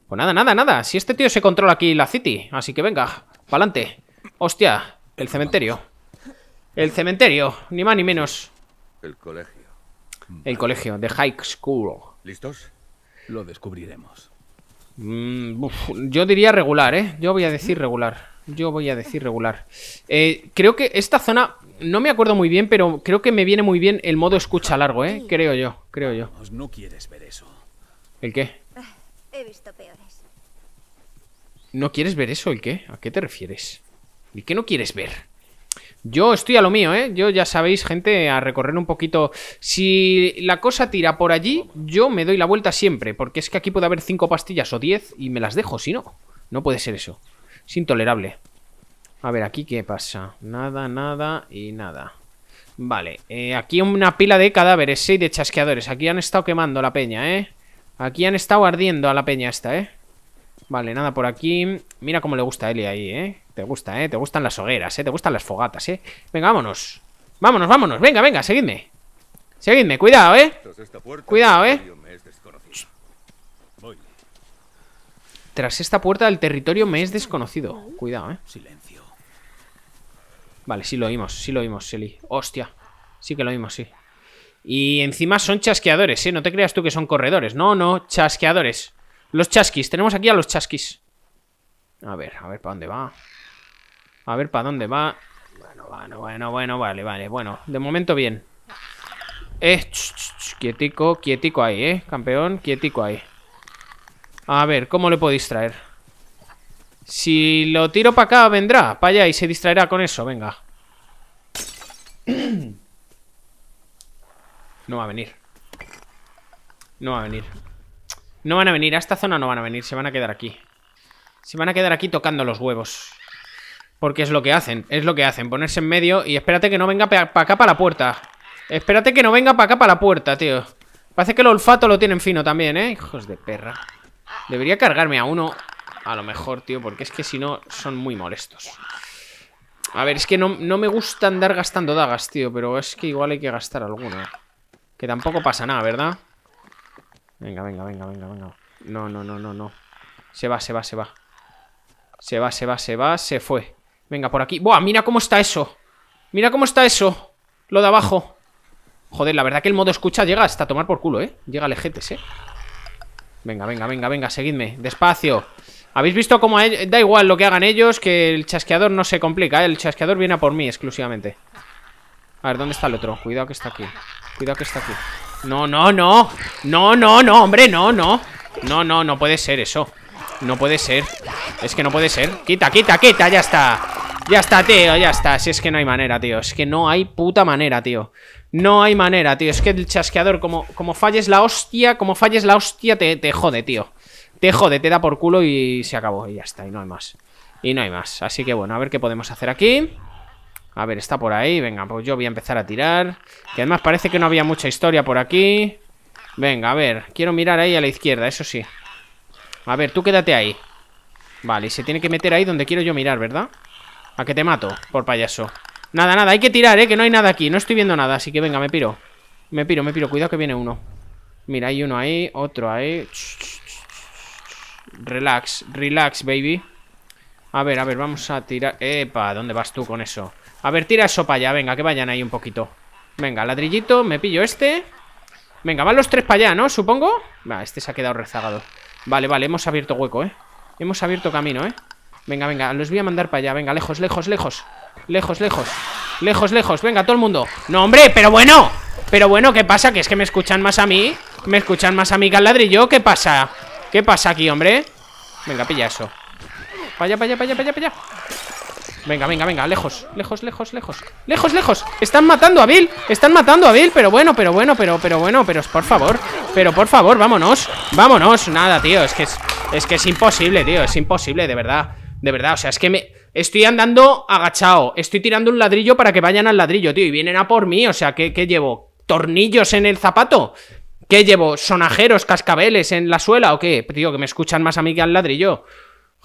Pues nada, nada, nada. Si este tío se controla aquí la City. Así que venga, pa'lante. Hostia, el cementerio. El cementerio, ni más ni menos. El colegio. El colegio, The High School. ¿Listos? Lo descubriremos. Mm, yo diría regular, ¿eh? Yo voy a decir regular. Yo voy a decir regular. Eh, creo que esta zona, no me acuerdo muy bien, pero creo que me viene muy bien el modo escucha largo, ¿eh? Creo yo, creo yo. No quieres ver eso. ¿El qué? He visto peores. ¿No quieres ver eso? ¿El qué? ¿A qué te refieres? ¿El qué no quieres ver? Yo estoy a lo mío, ¿eh? Yo ya sabéis, gente, a recorrer un poquito. Si la cosa tira por allí, yo me doy la vuelta siempre. Porque es que aquí puede haber cinco pastillas o diez y me las dejo, si no. No puede ser eso. Es intolerable. A ver, aquí qué pasa. Nada, nada y nada. Vale, eh, aquí una pila de cadáveres, seis de chasqueadores. Aquí han estado quemando la peña, ¿eh? Aquí han estado ardiendo a la peña esta, ¿eh? Vale, nada por aquí. Mira cómo le gusta a Eli ahí, ¿eh? Te gusta, ¿eh? Te gustan las hogueras, ¿eh? Te gustan las fogatas, ¿eh? Venga, vámonos. Vámonos, vámonos. Venga, venga, seguidme. Seguidme, cuidado, ¿eh? Cuidado, ¿eh? Tras esta puerta del territorio me es desconocido. Cuidado, ¿eh? Silencio. Vale, sí lo oímos, sí lo oímos, Seli. Hostia. Sí que lo oímos, sí. Y encima son chasqueadores, ¿eh? No te creas tú que son corredores. No, no, chasqueadores. Los chasquis. Tenemos aquí a los chasquis. A ver, a ver, ¿para dónde va? A ver para dónde va. Bueno, bueno, bueno, bueno, vale, vale. Bueno, de momento bien. Eh, quietico, quietico ahí, eh. Campeón, quietico ahí. A ver, ¿cómo le puedo distraer? Si lo tiro para acá, vendrá. Para allá y se distraerá con eso, venga. No va a venir. No va a venir. No van a venir, a esta zona no van a venir, se van a quedar aquí. Se van a quedar aquí tocando los huevos. Porque es lo que hacen, es lo que hacen, ponerse en medio y espérate que no venga para acá para la puerta. Espérate que no venga para acá para la puerta, tío. Parece que el olfato lo tienen fino también, ¿eh? Hijos de perra. Debería cargarme a uno, a lo mejor, tío, porque es que si no son muy molestos. A ver, es que no, no me gusta andar gastando dagas, tío, pero es que igual hay que gastar alguna. Que tampoco pasa nada, ¿verdad? Venga, venga, venga, venga, venga. No, no, no, no, no. Se va, se va, se va. Se va, se va, se va, se fue. Venga, por aquí. ¡Buah! Mira cómo está eso. Mira cómo está eso. Lo de abajo. Joder, la verdad que el modo escucha llega hasta tomar por culo, ¿eh? Llega lejetes, ¿eh? Venga, venga, venga, venga, seguidme. Despacio. ¿Habéis visto cómo da igual lo que hagan ellos? Que el chasqueador no se complica, ¿eh? El chasqueador viene a por mí exclusivamente. A ver, ¿dónde está el otro? Cuidado que está aquí. Cuidado que está aquí. No, no, no. No, no, no, hombre, no, no. No, no, no puede ser eso. No puede ser. Es que no puede ser. Quita, quita, quita, ya está. Ya está, tío, ya está. Si es que no hay manera, tío. Es que no hay puta manera, tío. No hay manera, tío. Es que el chasqueador, como, como falles la hostia, como falles la hostia, te, te jode, tío. Te jode, te da por culo y se acabó. Y ya está, y no hay más. Y no hay más. Así que bueno, a ver qué podemos hacer aquí. A ver, está por ahí. Venga, pues yo voy a empezar a tirar. Que además parece que no había mucha historia por aquí. Venga, a ver. Quiero mirar ahí a la izquierda, eso sí. A ver, tú quédate ahí. Vale, y se tiene que meter ahí donde quiero yo mirar, ¿verdad? A que te mato, por payaso. Nada, nada, hay que tirar, ¿eh? Que no hay nada aquí. No estoy viendo nada, así que venga, me piro. Me piro, me piro. Cuidado que viene uno. Mira, hay uno ahí, otro ahí. Relax, relax, baby. A ver, a ver, vamos a tirar... Epa, ¿dónde vas tú con eso? A ver, tira eso para allá, venga, que vayan ahí un poquito Venga, ladrillito, me pillo este Venga, van los tres para allá, ¿no? Supongo Va, este se ha quedado rezagado Vale, vale, hemos abierto hueco, ¿eh? Hemos abierto camino, ¿eh? Venga, venga, los voy a mandar para allá Venga, lejos, lejos, lejos Lejos, lejos Lejos, lejos, venga, todo el mundo No, hombre, pero bueno Pero bueno, ¿qué pasa? ¿Que es que me escuchan más a mí? ¿Me escuchan más a mí que al ladrillo? ¿Qué pasa? ¿Qué pasa aquí, hombre? Venga, pilla eso Para allá, para allá, para allá, para allá Venga, venga, venga, lejos, lejos, lejos, lejos Lejos, lejos, están matando a Bill Están matando a Bill, pero bueno, pero bueno, pero, pero bueno Pero por favor, pero por favor, vámonos Vámonos, nada, tío, es que es, es que es imposible, tío, es imposible, de verdad De verdad, o sea, es que me... Estoy andando agachado Estoy tirando un ladrillo para que vayan al ladrillo, tío Y vienen a por mí, o sea, ¿qué, qué llevo? ¿Tornillos en el zapato? ¿Qué llevo? ¿Sonajeros, cascabeles en la suela o qué? Tío, que me escuchan más a mí que al ladrillo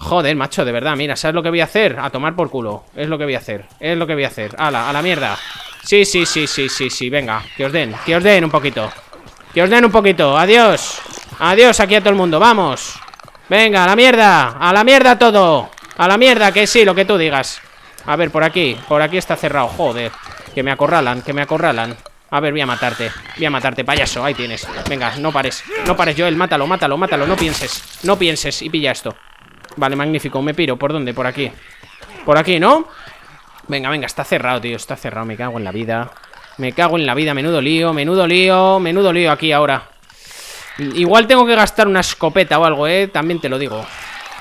Joder, macho, de verdad, mira, ¿sabes lo que voy a hacer? A tomar por culo, es lo que voy a hacer Es lo que voy a hacer, ala, a la mierda. Sí, sí, sí, sí, sí, sí, venga Que os den, que os den un poquito Que os den un poquito, adiós Adiós aquí a todo el mundo, vamos. Venga, a la mierda, a la mierda todo A la mierda, que sí, lo que tú digas. A ver, por aquí, por aquí está cerrado Joder, que me acorralan, que me acorralan. A ver, voy a matarte Voy a matarte, payaso, ahí tienes. Venga, no pares, no pares, Joel, mátalo, mátalo, mátalo No pienses, no pienses y pilla esto Vale, magnífico, me piro, ¿por dónde? Por aquí Por aquí, ¿no? Venga, venga, está cerrado, tío, está cerrado, me cago en la vida Me cago en la vida, menudo lío, menudo lío Menudo lío aquí ahora Igual tengo que gastar una escopeta o algo, ¿eh? También te lo digo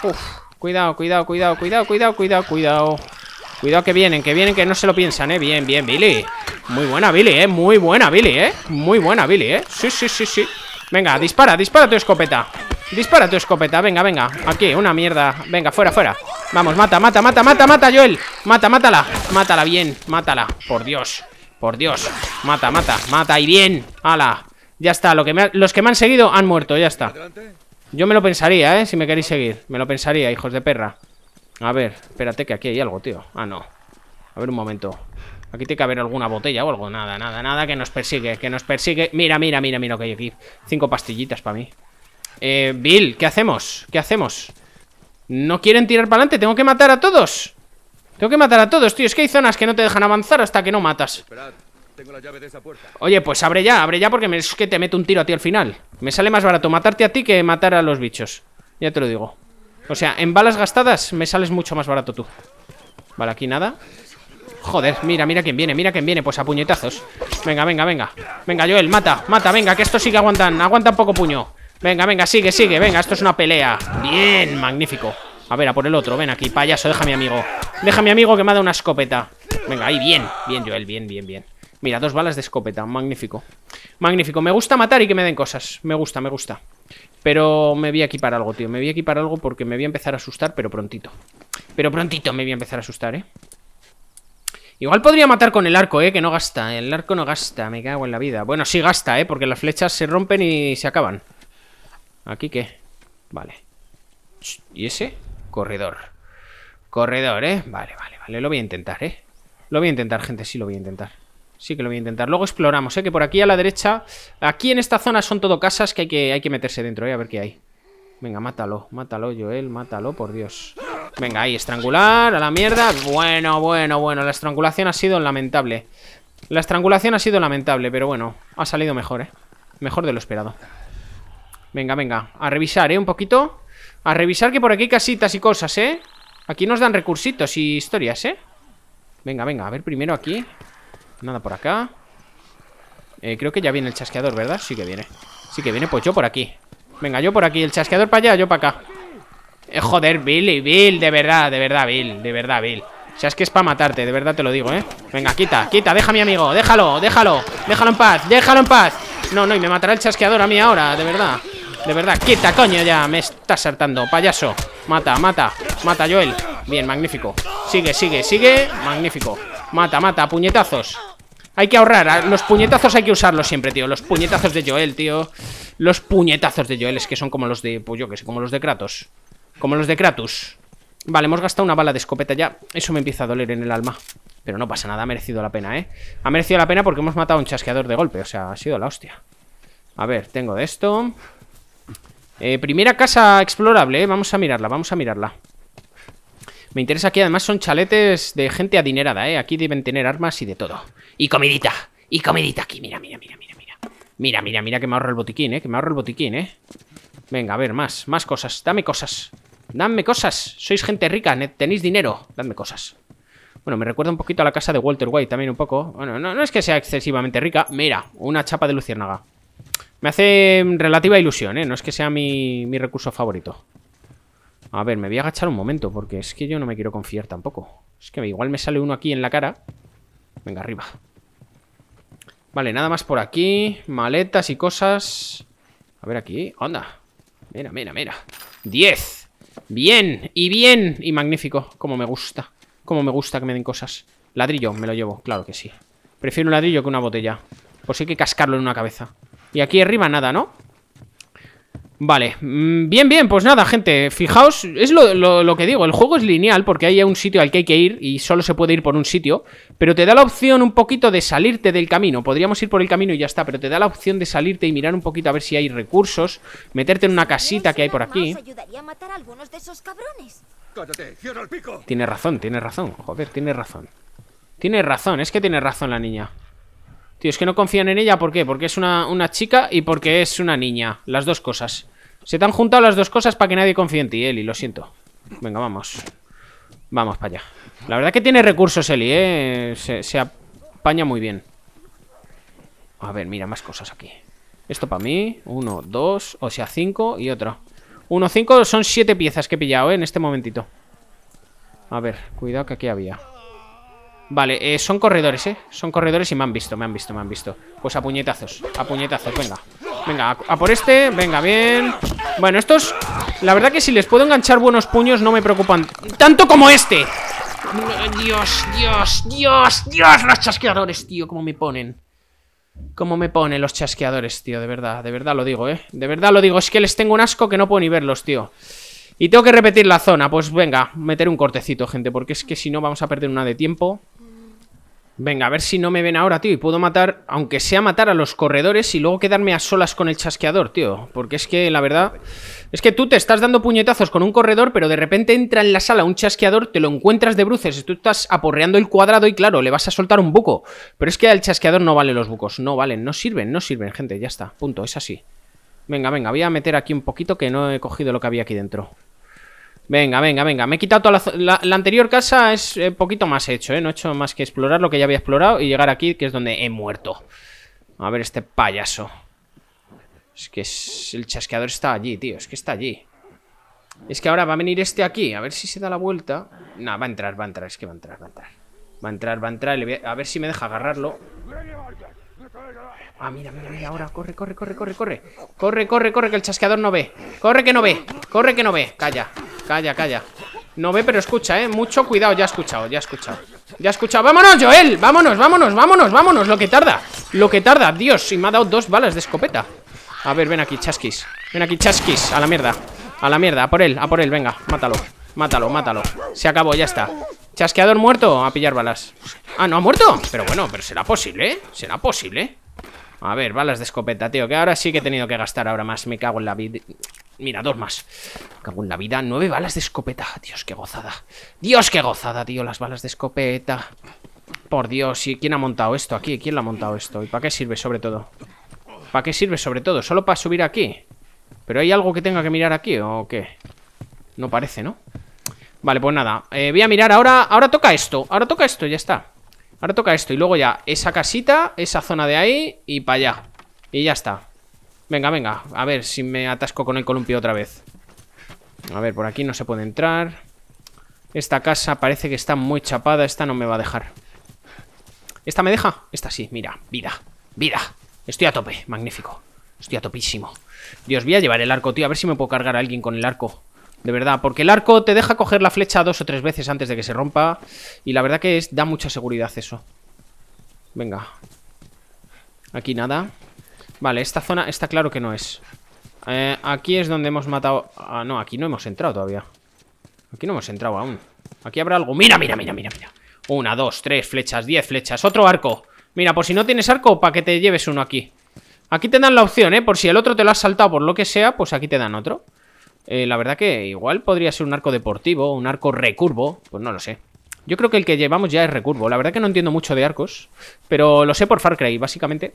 Uf, cuidado, cuidado, cuidado, cuidado, cuidado, cuidado, cuidado Cuidado que vienen, que vienen, que no se lo piensan, ¿eh? Bien, bien, Billy Muy buena, Billy, ¿eh? Muy buena, Billy, ¿eh? Muy buena, Billy, ¿eh? Sí, sí, sí, sí Venga, dispara, dispara tu escopeta Dispara tu escopeta, venga, venga. Aquí, una mierda, venga, fuera, fuera. Vamos, mata, mata, mata, mata, mata, Joel. Mata, mátala, mátala bien, mátala. Por Dios, por Dios. Mata, mata, mata y bien, ala. Ya está, lo que los que me han seguido han muerto, ya está. Yo me lo pensaría, eh, si me queréis seguir. Me lo pensaría, hijos de perra. A ver, espérate que aquí hay algo, tío. Ah, no. A ver un momento. Aquí tiene que haber alguna botella o algo. Nada, nada, nada, que nos persigue Que nos persigue. Mira, mira, mira, mira que hay aquí. Cinco pastillitas para mí eh, Bill, ¿qué hacemos? ¿Qué hacemos? ¿No quieren tirar para adelante? ¿Tengo que matar a todos? Tengo que matar a todos, tío Es que hay zonas que no te dejan avanzar hasta que no matas. Oye, pues abre ya, abre ya porque es que te meto un tiro a ti al final. Me sale más barato matarte a ti que matar a los bichos. Ya te lo digo. O sea, en balas gastadas me sales mucho más barato tú. Vale, aquí nada. Joder, mira, mira quién viene, mira quién viene. Pues a puñetazos. Venga, venga, venga. Venga, Joel, mata, mata, venga, que esto sí que aguantan Aguantan poco puño Venga, venga, sigue, sigue, venga, esto es una pelea. Bien, magnífico. A ver, a por el otro, ven aquí, payaso, deja a mi amigo. Deja a mi amigo que me ha una escopeta. Venga, ahí, bien, bien, Joel, bien, bien, bien. Mira, dos balas de escopeta, magnífico. Magnífico, me gusta matar y que me den cosas. Me gusta, me gusta. Pero me voy a equipar algo, tío. Me voy a equipar algo porque me voy a empezar a asustar Pero prontito. Pero prontito me voy a empezar a asustar, eh Igual podría matar con el arco, eh, que no gasta. El arco no gasta, me cago en la vida. Bueno, sí gasta, eh, porque las flechas se rompen y se acaban ¿Aquí qué? Vale ¿Y ese? Corredor Corredor, eh Vale, vale, vale, lo voy a intentar, eh Lo voy a intentar, gente, sí lo voy a intentar Sí que lo voy a intentar. Luego exploramos, ¿eh? Que por aquí a la derecha... Aquí en esta zona son todo casas que hay que, hay que meterse dentro, ¿eh? A ver qué hay. Venga, mátalo. Mátalo, Joel. Mátalo, por Dios. Venga, ahí, estrangular. A la mierda. Bueno, bueno, bueno. La estrangulación ha sido lamentable. La estrangulación ha sido lamentable, pero bueno. Ha salido mejor, ¿eh? Mejor de lo esperado. Venga, venga. A revisar, ¿eh? Un poquito. A revisar que por aquí hay casitas y cosas, ¿eh? Aquí nos dan recursitos y historias, ¿eh? Venga, venga. A ver primero aquí. Nada por acá eh, Creo que ya viene el chasqueador, ¿verdad? Sí que viene Sí que viene, pues yo por aquí Venga, yo por aquí, el chasqueador para allá, yo para acá eh, Joder, Billy, Bill, de verdad, de verdad, Bill De verdad, Bill o sea, es que es para matarte, de verdad te lo digo, ¿eh? Venga, quita, quita, deja a mi amigo Déjalo, déjalo, déjalo en paz, déjalo en paz No, no, y me matará el chasqueador a mí ahora, de verdad De verdad, quita, coño, ya Me estás saltando, payaso Mata, mata, mata, Joel. Bien, magnífico. Sigue, sigue, sigue, magnífico. Mata, mata, puñetazos. Hay que ahorrar, los puñetazos hay que usarlos siempre, tío. Los puñetazos de Joel, tío. Los puñetazos de Joel, es que son como los de, pues yo que sé, como los de Kratos. Como los de Kratos. Vale, hemos gastado una bala de escopeta ya. Eso me empieza a doler en el alma. Pero no pasa nada, ha merecido la pena, ¿eh? Ha merecido la pena porque hemos matado a un chasqueador de golpe O sea, ha sido la hostia. A ver, tengo esto eh, Primera casa explorable, ¿eh? Vamos a mirarla, vamos a mirarla me interesa aquí, además son chaletes de gente adinerada, ¿eh? Aquí deben tener armas y de todo. Y comidita, y comidita aquí, mira, mira, mira, mira, mira. Mira, mira, mira que me ahorro el botiquín, ¿eh? Que me ahorro el botiquín, ¿eh? Venga, a ver, más, más cosas, dame cosas. Dame cosas, sois gente rica, tenéis dinero, dadme cosas. Bueno, me recuerda un poquito a la casa de Walter White también un poco. Bueno, no, no es que sea excesivamente rica. Mira, una chapa de luciérnaga. Me hace relativa ilusión, ¿eh? No es que sea mi, mi recurso favorito. A ver, me voy a agachar un momento Porque es que yo no me quiero confiar tampoco. Es que igual me sale uno aquí en la cara. Venga, arriba. Vale, nada más por aquí. Maletas y cosas. A ver aquí, onda Mira, mira, mira. 10 Bien, y bien, y magnífico. Como me gusta. Como me gusta que me den cosas. Ladrillo, me lo llevo, claro que sí. Prefiero un ladrillo que una botella. Pues hay que cascarlo en una cabeza Y aquí arriba nada, ¿no? Vale, mm, bien, bien, pues nada, gente. Fijaos, es lo, que digo El juego es lineal porque hay un sitio al que hay que ir Y solo se puede ir por un sitio Pero te da la opción un poquito de salirte del camino. Podríamos ir por el camino y ya está Pero te da la opción de salirte y mirar un poquito a ver si hay recursos Meterte en una casita que hay por aquí. Tiene razón, tiene razón Joder, tiene razón. Tiene razón, es que tiene razón la niña Tío, es que no confían en ella, ¿por qué? Porque es una, una chica y porque es una niña. Las dos cosas. Se te han juntado las dos cosas para que nadie confíe en ti, Eli, lo siento. Venga, vamos. Vamos para allá. La verdad que tiene recursos, Eli, ¿eh? Se, apaña muy bien. A ver, mira, más cosas aquí. Esto para mí Uno, dos, o sea, cinco y otro. Uno, cinco, son siete piezas que he pillado, ¿eh? En este momentito. A ver, cuidado que aquí había Vale, eh, son corredores, ¿eh? Son corredores y me han visto, me han visto, me han visto. Pues a puñetazos, a puñetazos, venga. Venga, a, por este, venga, bien. Bueno, estos, la verdad que si les puedo enganchar buenos puños no me preocupan Tanto como este. Dios, Dios, Dios, Dios Los chasqueadores, tío, cómo me ponen. Cómo me ponen los chasqueadores, tío, de verdad, de verdad lo digo, ¿eh? De verdad lo digo, es que les tengo un asco que no puedo ni verlos, tío. Y tengo que repetir la zona, pues venga, meter un cortecito, gente Porque es que si no vamos a perder una de tiempo Venga, a ver si no me ven ahora, tío Y puedo matar, aunque sea matar a los corredores Y luego quedarme a solas con el chasqueador, tío. Porque es que, la verdad Es que tú te estás dando puñetazos con un corredor Pero de repente entra en la sala un chasqueador Te lo encuentras de bruces Tú estás aporreando el cuadrado y claro, le vas a soltar un buco. Pero es que al chasqueador no valen los bucos No valen, no sirven, no sirven, gente Ya está, punto, es así. Venga, venga, voy a meter aquí un poquito Que no he cogido lo que había aquí dentro Venga, venga, venga. Me he quitado toda la, la, anterior casa es un eh, poquito más hecho, ¿eh? No he hecho más que explorar lo que ya había explorado y llegar aquí, que es donde he muerto. A ver este payaso. Es que el chasqueador está allí, tío. Es que está allí. Es que ahora va a venir este aquí. A ver si se da la vuelta. No, va a entrar, va a entrar. Es que va a entrar, va a entrar. Va a entrar, va a entrar. a ver si me deja agarrarlo. Ah, mira, mira, mira, ahora, corre, corre, corre, corre, corre. Corre, corre, corre, que el chasqueador no ve. Corre que no ve, corre que no ve. Calla, calla, calla. No ve pero escucha, eh, mucho cuidado, ya ha escuchado, ya ha escuchado. Ya ha escuchado, vámonos Joel. Vámonos, vámonos, vámonos, vámonos, lo que tarda Lo que tarda, Dios, y me ha dado dos balas de escopeta. A ver, ven aquí, chasquis. Ven aquí, chasquis, a la mierda A la mierda, a por él, a por él, venga, mátalo Mátalo, mátalo, se acabó, ya está. Chasqueador muerto, a pillar balas. Ah, ¿no ha muerto? Pero bueno, pero será posible, ¿eh? ¿Será posible? A ver, balas de escopeta, tío Que ahora sí que he tenido que gastar ahora más Me cago en la vida Mira, dos más Me cago en la vida Nueve balas de escopeta Dios, qué gozada Dios, qué gozada, tío Las balas de escopeta Por Dios ¿Y quién ha montado esto aquí? ¿Quién lo ha montado esto? ¿Y para qué sirve sobre todo? ¿Para qué sirve sobre todo? ¿Solo para subir aquí? ¿Pero hay algo que tenga que mirar aquí o qué? No parece, ¿no? Vale, pues nada eh, Voy a mirar ahora Ahora toca esto Ahora toca esto, ya está Ahora toca esto y luego ya esa casita, esa zona de ahí y para allá. Y ya está. Venga, venga. A ver si me atasco con el columpio otra vez. A ver, por aquí no se puede entrar. Esta casa parece que está muy chapada. Esta no me va a dejar. ¿Esta me deja? Esta sí, mira. Vida, vida. Estoy a tope, magnífico. Estoy a topísimo. Dios, voy a llevar el arco, tío. A ver si me puedo cargar a alguien con el arco. De verdad, porque el arco te deja coger la flecha dos o tres veces antes de que se rompa. Y la verdad que es, da mucha seguridad eso. Venga. Aquí nada. Vale, esta zona está claro que no es. Eh, aquí es donde hemos matado... Ah, no, aquí no hemos entrado todavía. Aquí no hemos entrado aún. Aquí habrá algo. Mira, mira, mira, mira, mira. Una, dos, tres flechas, diez flechas. Otro arco. Mira, por si no tienes arco, para que te lleves uno aquí. Aquí te dan la opción, ¿eh? Por si el otro te lo has saltado por lo que sea, pues aquí te dan otro. Eh, la verdad que igual podría ser un arco deportivo, un arco recurvo, pues no lo sé. Yo creo que el que llevamos ya es recurvo. La verdad que no entiendo mucho de arcos, pero lo sé por Far Cry, básicamente.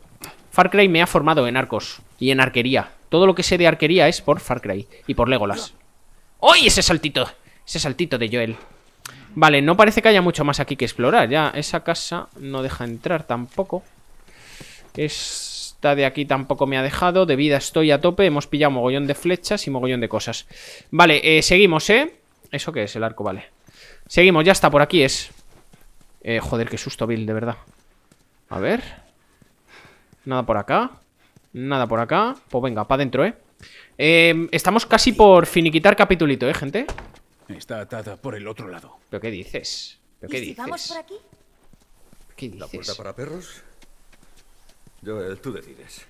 Far Cry me ha formado en arcos y en arquería. Todo lo que sé de arquería es por Far Cry y por Legolas. ¡Uy! Ese saltito, ese saltito de Joel. Vale, no parece que haya mucho más aquí que explorar. Ya, esa casa no deja entrar tampoco. Es de aquí tampoco me ha dejado. De vida estoy a tope. Hemos pillado mogollón de flechas y mogollón de cosas. Vale, eh, seguimos, ¿eh? ¿Eso qué es? El arco, vale. Seguimos, ya está, por aquí es. Eh, joder, qué susto, Bill, de verdad. A ver. Nada por acá. Nada por acá. Pues venga, para adentro, ¿eh? ¿eh? Estamos casi por finiquitar capitulito, ¿eh, gente? Está atada por el otro lado. ¿Pero qué dices? ¿Pero qué ¿Y si dices? vamos por aquí? ¿Qué ¿La puerta dices? para perros? Joel, tú decides.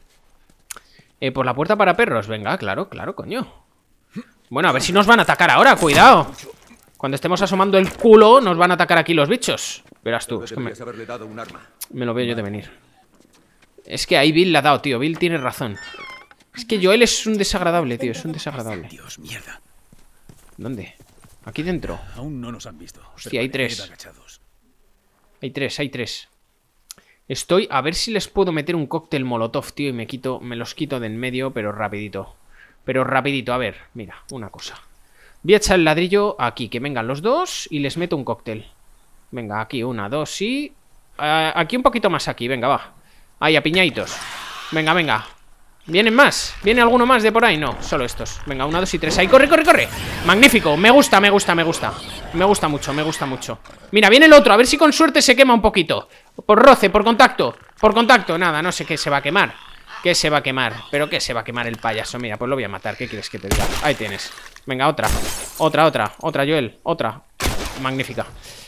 Eh, por la puerta para perros. Venga, claro, claro, coño. Bueno, a ver si nos van a atacar ahora, cuidado. Cuando estemos asomando el culo, nos van a atacar aquí los bichos. Verás tú, es que me, Deberías haberle dado un arma. me lo veo yo de venir. Es que ahí Bill la ha dado, tío. Bill tiene razón. Es que Joel es un desagradable, tío. Es un desagradable. Dios, mierda. ¿Dónde? Aquí dentro. Aún no nos han visto. Hostia, hay tres. Hay tres, hay tres. Estoy a ver si les puedo meter un cóctel molotov, tío, y me quito, me los quito de en medio, pero rapidito. Pero rapidito, a ver, mira, una cosa. Voy a echar el ladrillo aquí, que vengan los dos y les meto un cóctel. Venga, aquí, una, dos y... aquí un poquito más aquí, venga, va. Ahí, a. Venga, venga. ¿Vienen más? ¿Viene alguno más de por ahí? No, solo estos. Venga, una, dos y tres. Ahí, corre, corre, corre. Magnífico. Me gusta, me gusta, me gusta. Me gusta mucho, me gusta mucho. Mira, viene el otro. A ver si con suerte se quema un poquito. Por roce, por contacto. Por contacto. Nada, no sé qué se va a quemar. ¿Qué se va a quemar? ¿Pero qué se va a quemar el payaso? Mira, pues lo voy a matar. ¿Qué quieres que te diga? Ahí tienes. Venga, otra. Otra, otra. Otra, Joel. Otra. Magnífica.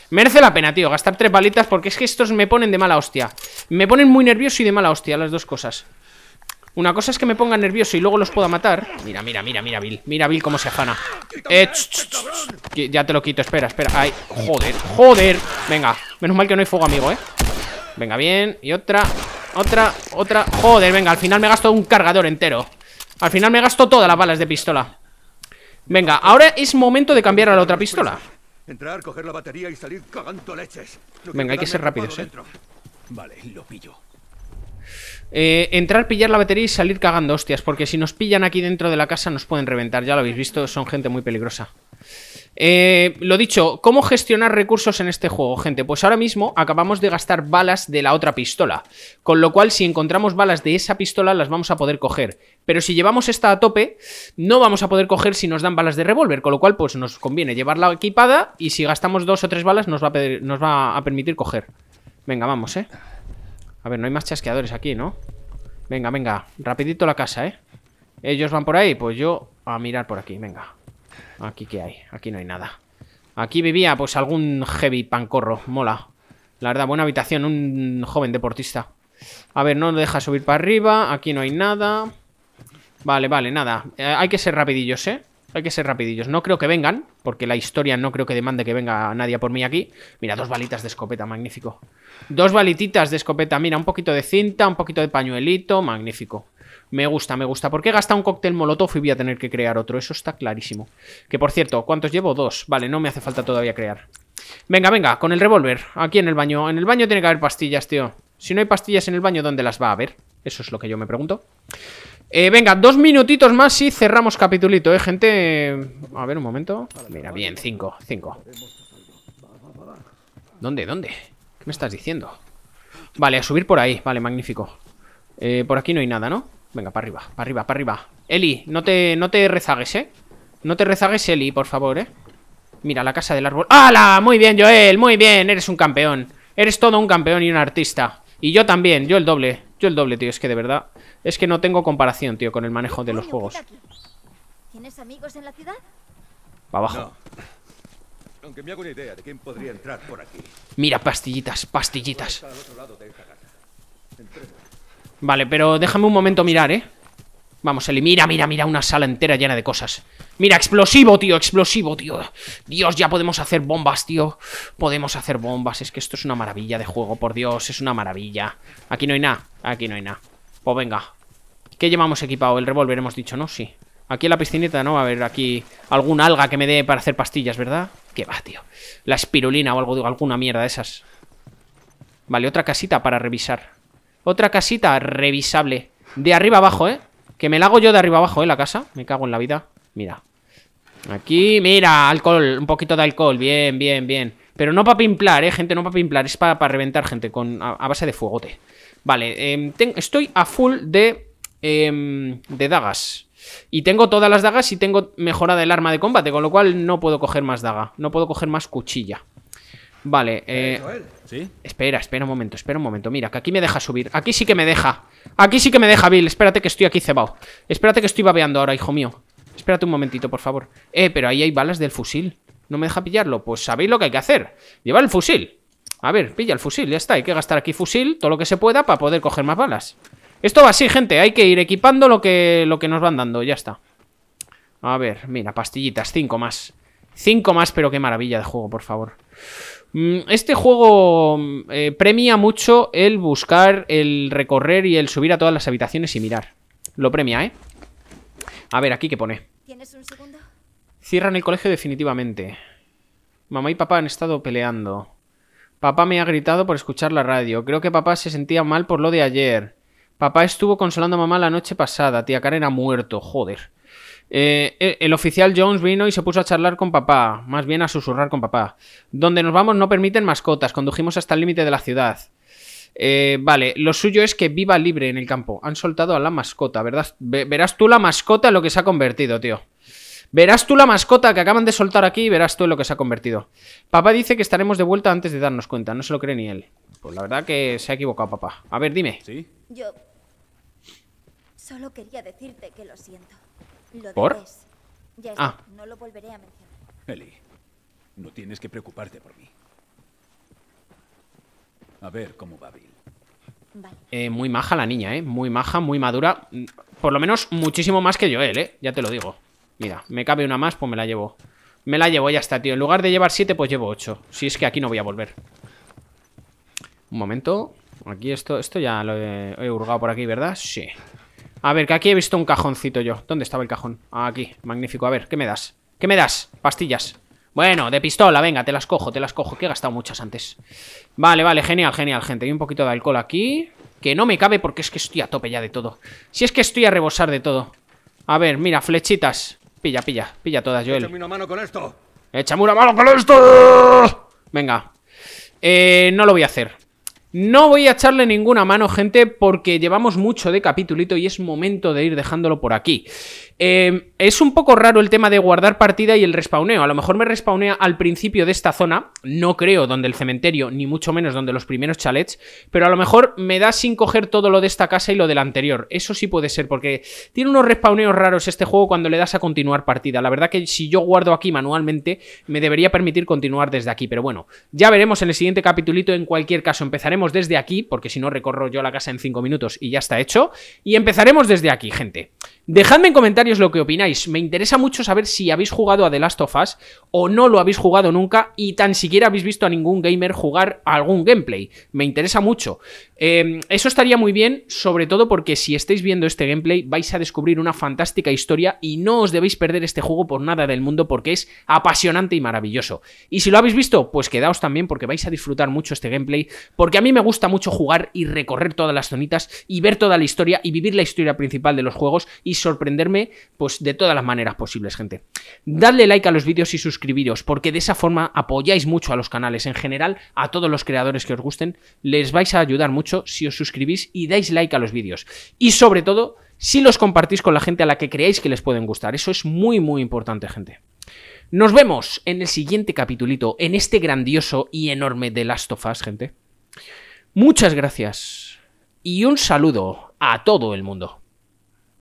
Merece la pena, tío, gastar tres balitas porque es que estos me ponen de mala hostia. Me ponen muy nervioso y de mala hostia, las dos cosas. Una cosa es que me ponga nervioso y luego los pueda matar. Mira, mira, mira, mira, Bill. Mira, Bill, cómo se afana. Eh, Ya te lo quito, espera, espera. Ay, joder, joder. Venga, menos mal que no hay fuego, amigo, ¿eh? Venga, bien. Y otra, otra, otra. Joder, venga, al final me gasto un cargador entero. Al final me gasto todas las balas de pistola. Venga, ahora es momento de cambiar a la otra pistola. Entrar, coger la batería y salir cagando leches. Venga, hay que ser rápidos, ¿eh? Vale, lo pillo. Eh, entrar, pillar la batería y salir cagando hostias Porque si nos pillan aquí dentro de la casa nos pueden reventar Ya lo habéis visto, son gente muy peligrosa Eh, lo dicho, ¿cómo gestionar recursos en este juego, gente? Pues ahora mismo acabamos de gastar balas de la otra pistola. Con lo cual, si encontramos balas de esa pistola, las vamos a poder coger. Pero si llevamos esta a tope, no vamos a poder coger si nos dan balas de revólver. Con lo cual, pues nos conviene llevarla equipada y si gastamos dos o tres balas nos va a, nos va a permitir coger. Venga, vamos, ¿eh? A ver, no hay más chasqueadores aquí, ¿no? Venga, venga, rapidito la casa, ¿eh? Ellos van por ahí, pues yo a mirar por aquí, venga. Aquí qué hay, aquí no hay nada. Aquí vivía pues algún heavy pancorro, mola. La verdad, buena habitación, un joven deportista. A ver, no deja subir para arriba, aquí no hay nada. Vale, vale, nada. Eh, hay que ser rapidillos, ¿eh? Hay que ser rapidillos. No creo que vengan, porque la historia no creo que demande que venga nadie por mí aquí. Mira, dos balitas de escopeta, magnífico. Dos balititas de escopeta, mira, un poquito de cinta, un poquito de pañuelito, magnífico. Me gusta, me gusta. ¿Por qué gasta un cóctel molotov y voy a tener que crear otro? Eso está clarísimo. Que por cierto, ¿cuántos llevo? Dos. Vale, no me hace falta todavía crear. Venga, venga, con el revólver. Aquí en el baño. En el baño tiene que haber pastillas, tío. Si no hay pastillas en el baño, ¿dónde las va a haber? Eso es lo que yo me pregunto. Eh, venga, dos minutitos más y cerramos capitulito, eh, gente. A ver, un momento. Mira, bien, cinco, cinco. ¿Dónde, dónde? ¿Qué me estás diciendo? Vale, a subir por ahí. Vale, magnífico. Eh, por aquí no hay nada, ¿no? Venga, para arriba, para arriba, para arriba. Eli, no te, no te rezagues, ¿eh? No te rezagues, Eli, por favor, ¿eh? Mira, la casa del árbol. ¡Hala! Muy bien, Joel, muy bien. Eres un campeón. Eres todo un campeón y un artista. Y yo también, yo el doble. Yo el doble, tío. Es que de verdad. Es que no tengo comparación, tío, con el manejo de los juegos. ¿Tienes amigos en la ciudad? Para abajo. No. Aunque me hago una idea de quién podría entrar por aquí. Mira, pastillitas, pastillitas. Vale, pero déjame un momento mirar, ¿eh? Vamos, Eli, mira, mira, mira, una sala entera llena de cosas. Mira, explosivo, tío, explosivo, tío. Dios, ya podemos hacer bombas, tío. Podemos hacer bombas. Es que esto es una maravilla de juego, por Dios, es una maravilla. Aquí no hay nada, aquí no hay nada. Pues venga. ¿Qué llevamos equipado? El revólver, hemos dicho, ¿no? Sí. Aquí en la piscinita, ¿no? A ver, aquí algún alga que me dé para hacer pastillas, ¿verdad? ¿Qué va, tío? La espirulina o algo, alguna mierda de esas. Vale, otra casita para revisar. Otra casita revisable. De arriba abajo, ¿eh? Que me la hago yo de arriba abajo, ¿eh? La casa. Me cago en la vida. Mira. Aquí, mira, alcohol. Un poquito de alcohol. Bien, bien, bien. Pero no para pimplar, ¿eh, gente? No para pimplar. Es para reventar, gente. Con, a, base de fuegote. Vale, em, estoy a full de... em, de dagas. Y tengo todas las dagas y tengo mejorada el arma de combate. Con lo cual no puedo coger más daga. No puedo coger más cuchilla. Vale, eh... ¿Sí? Espera, espera un momento, espera un momento. Mira, que aquí me deja subir. Aquí sí que me deja. Aquí sí que me deja, Bill. Espérate que estoy aquí cebado. Espérate que estoy babeando ahora, hijo mío. Espérate un momentito, por favor. Eh, pero ahí hay balas del fusil. ¿No me deja pillarlo? Pues sabéis lo que hay que hacer. Llevar el fusil. A ver, pilla el fusil, ya está. Hay que gastar aquí fusil, todo lo que se pueda, para poder coger más balas. Esto va así, gente. Hay que ir equipando lo que, lo que nos van dando. Ya está. A ver, mira, pastillitas. Cinco más. Cinco más, pero qué maravilla de juego, por favor. Mm, Este juego mm, eh, premia mucho el buscar, el recorrer y el subir a todas las habitaciones y mirar. Lo premia, ¿eh? A ver, aquí qué pone. ¿Tienes un segundo? Cierran el colegio definitivamente. Mamá y papá han estado peleando. Papá me ha gritado por escuchar la radio. Creo que papá se sentía mal por lo de ayer. Papá estuvo consolando a mamá la noche pasada. Tía Karen ha muerto. Joder. Eh, el oficial Jones vino y se puso a charlar con papá, más bien a susurrar con papá. Donde nos vamos no permiten mascotas, condujimos hasta el límite de la ciudad. Eh, vale, lo suyo es que viva libre en el campo. Han soltado a la mascota, ¿verdad? Ve- verás tú la mascota en lo que se ha convertido, tío. Verás tú la mascota que acaban de soltar aquí y verás tú en lo que se ha convertido. Papá dice que estaremos de vuelta antes de darnos cuenta, no se lo cree ni él. Pues la verdad que se ha equivocado, papá. A ver, dime. ¿Sí? Yo... Solo quería decirte que lo siento. Lo ¿Por? Ya está, Ah. no lo volveré a mencionar. Eli, no tienes que preocuparte por mí. A ver cómo va Bill. Vale. Eh, muy maja la niña, ¿eh? Muy maja, muy madura. Mm, Por lo menos muchísimo más que Joel, ¿eh? Ya te lo digo. Mira, me cabe una más, pues me la llevo. Me la llevo, ya está, tío. En lugar de llevar siete, pues llevo ocho. Si es que aquí no voy a volver. Un momento. Aquí esto, esto ya lo he, he hurgado por aquí, ¿verdad? Sí. A ver, que aquí he visto un cajoncito yo. ¿Dónde estaba el cajón? Ah, aquí, magnífico. A ver, ¿qué me das? ¿Qué me das? Pastillas. Bueno, de pistola, venga, te las cojo, te las cojo, que he gastado muchas antes. Vale, vale, genial, genial, gente. Hay un poquito de alcohol aquí. Que no me cabe porque es que estoy a tope ya de todo. Si es que estoy a rebosar de todo. A ver, mira, flechitas. Pilla, pilla, pilla todas, Joel. échame una mano con esto. Échame una mano con esto. Venga. Eh, no lo voy a hacer. No voy a echarle ninguna mano, gente, porque llevamos mucho de capitulito y es momento de ir dejándolo por aquí. Eh, es un poco raro el tema de guardar partida y el respawneo. A lo mejor me respawnea al principio de esta zona, no creo donde el cementerio, ni mucho menos donde los primeros chalets, pero a lo mejor me da sin coger todo lo de esta casa y lo del anterior. Eso sí puede ser, porque tiene unos respawneos raros este juego cuando le das a continuar partida. La verdad que si yo guardo aquí manualmente, me debería permitir continuar desde aquí, pero bueno, ya veremos en el siguiente capitulito. En cualquier caso, empezaremos desde aquí, porque si no recorro yo la casa en 5 minutos y ya está hecho, y empezaremos desde aquí, gente. Dejadme en comentarios lo que opináis. Me interesa mucho saber si habéis jugado a The Last of Us o no lo habéis jugado nunca y tan siquiera habéis visto a ningún gamer jugar algún gameplay. Me interesa mucho. Eh, eso estaría muy bien, sobre todo porque si estáis viendo este gameplay vais a descubrir una fantástica historia y no os debéis perder este juego por nada del mundo porque es apasionante y maravilloso. Y si lo habéis visto, pues quedaos también porque vais a disfrutar mucho este gameplay, porque a mí me gusta mucho jugar y recorrer todas las zonitas y ver toda la historia y vivir la historia principal de los juegos y sorprenderme pues de todas las maneras posibles, gente. Dadle like a los vídeos y suscribiros porque de esa forma apoyáis mucho a los canales en general, a todos los creadores que os gusten, les vais a ayudar mucho si os suscribís y dais like a los vídeos. Y sobre todo, si los compartís con la gente a la que creáis que les pueden gustar. Eso es muy, muy importante, gente. Nos vemos en el siguiente capitulito, en este grandioso y enorme The Last of Us, gente. Muchas gracias. Y un saludo a todo el mundo.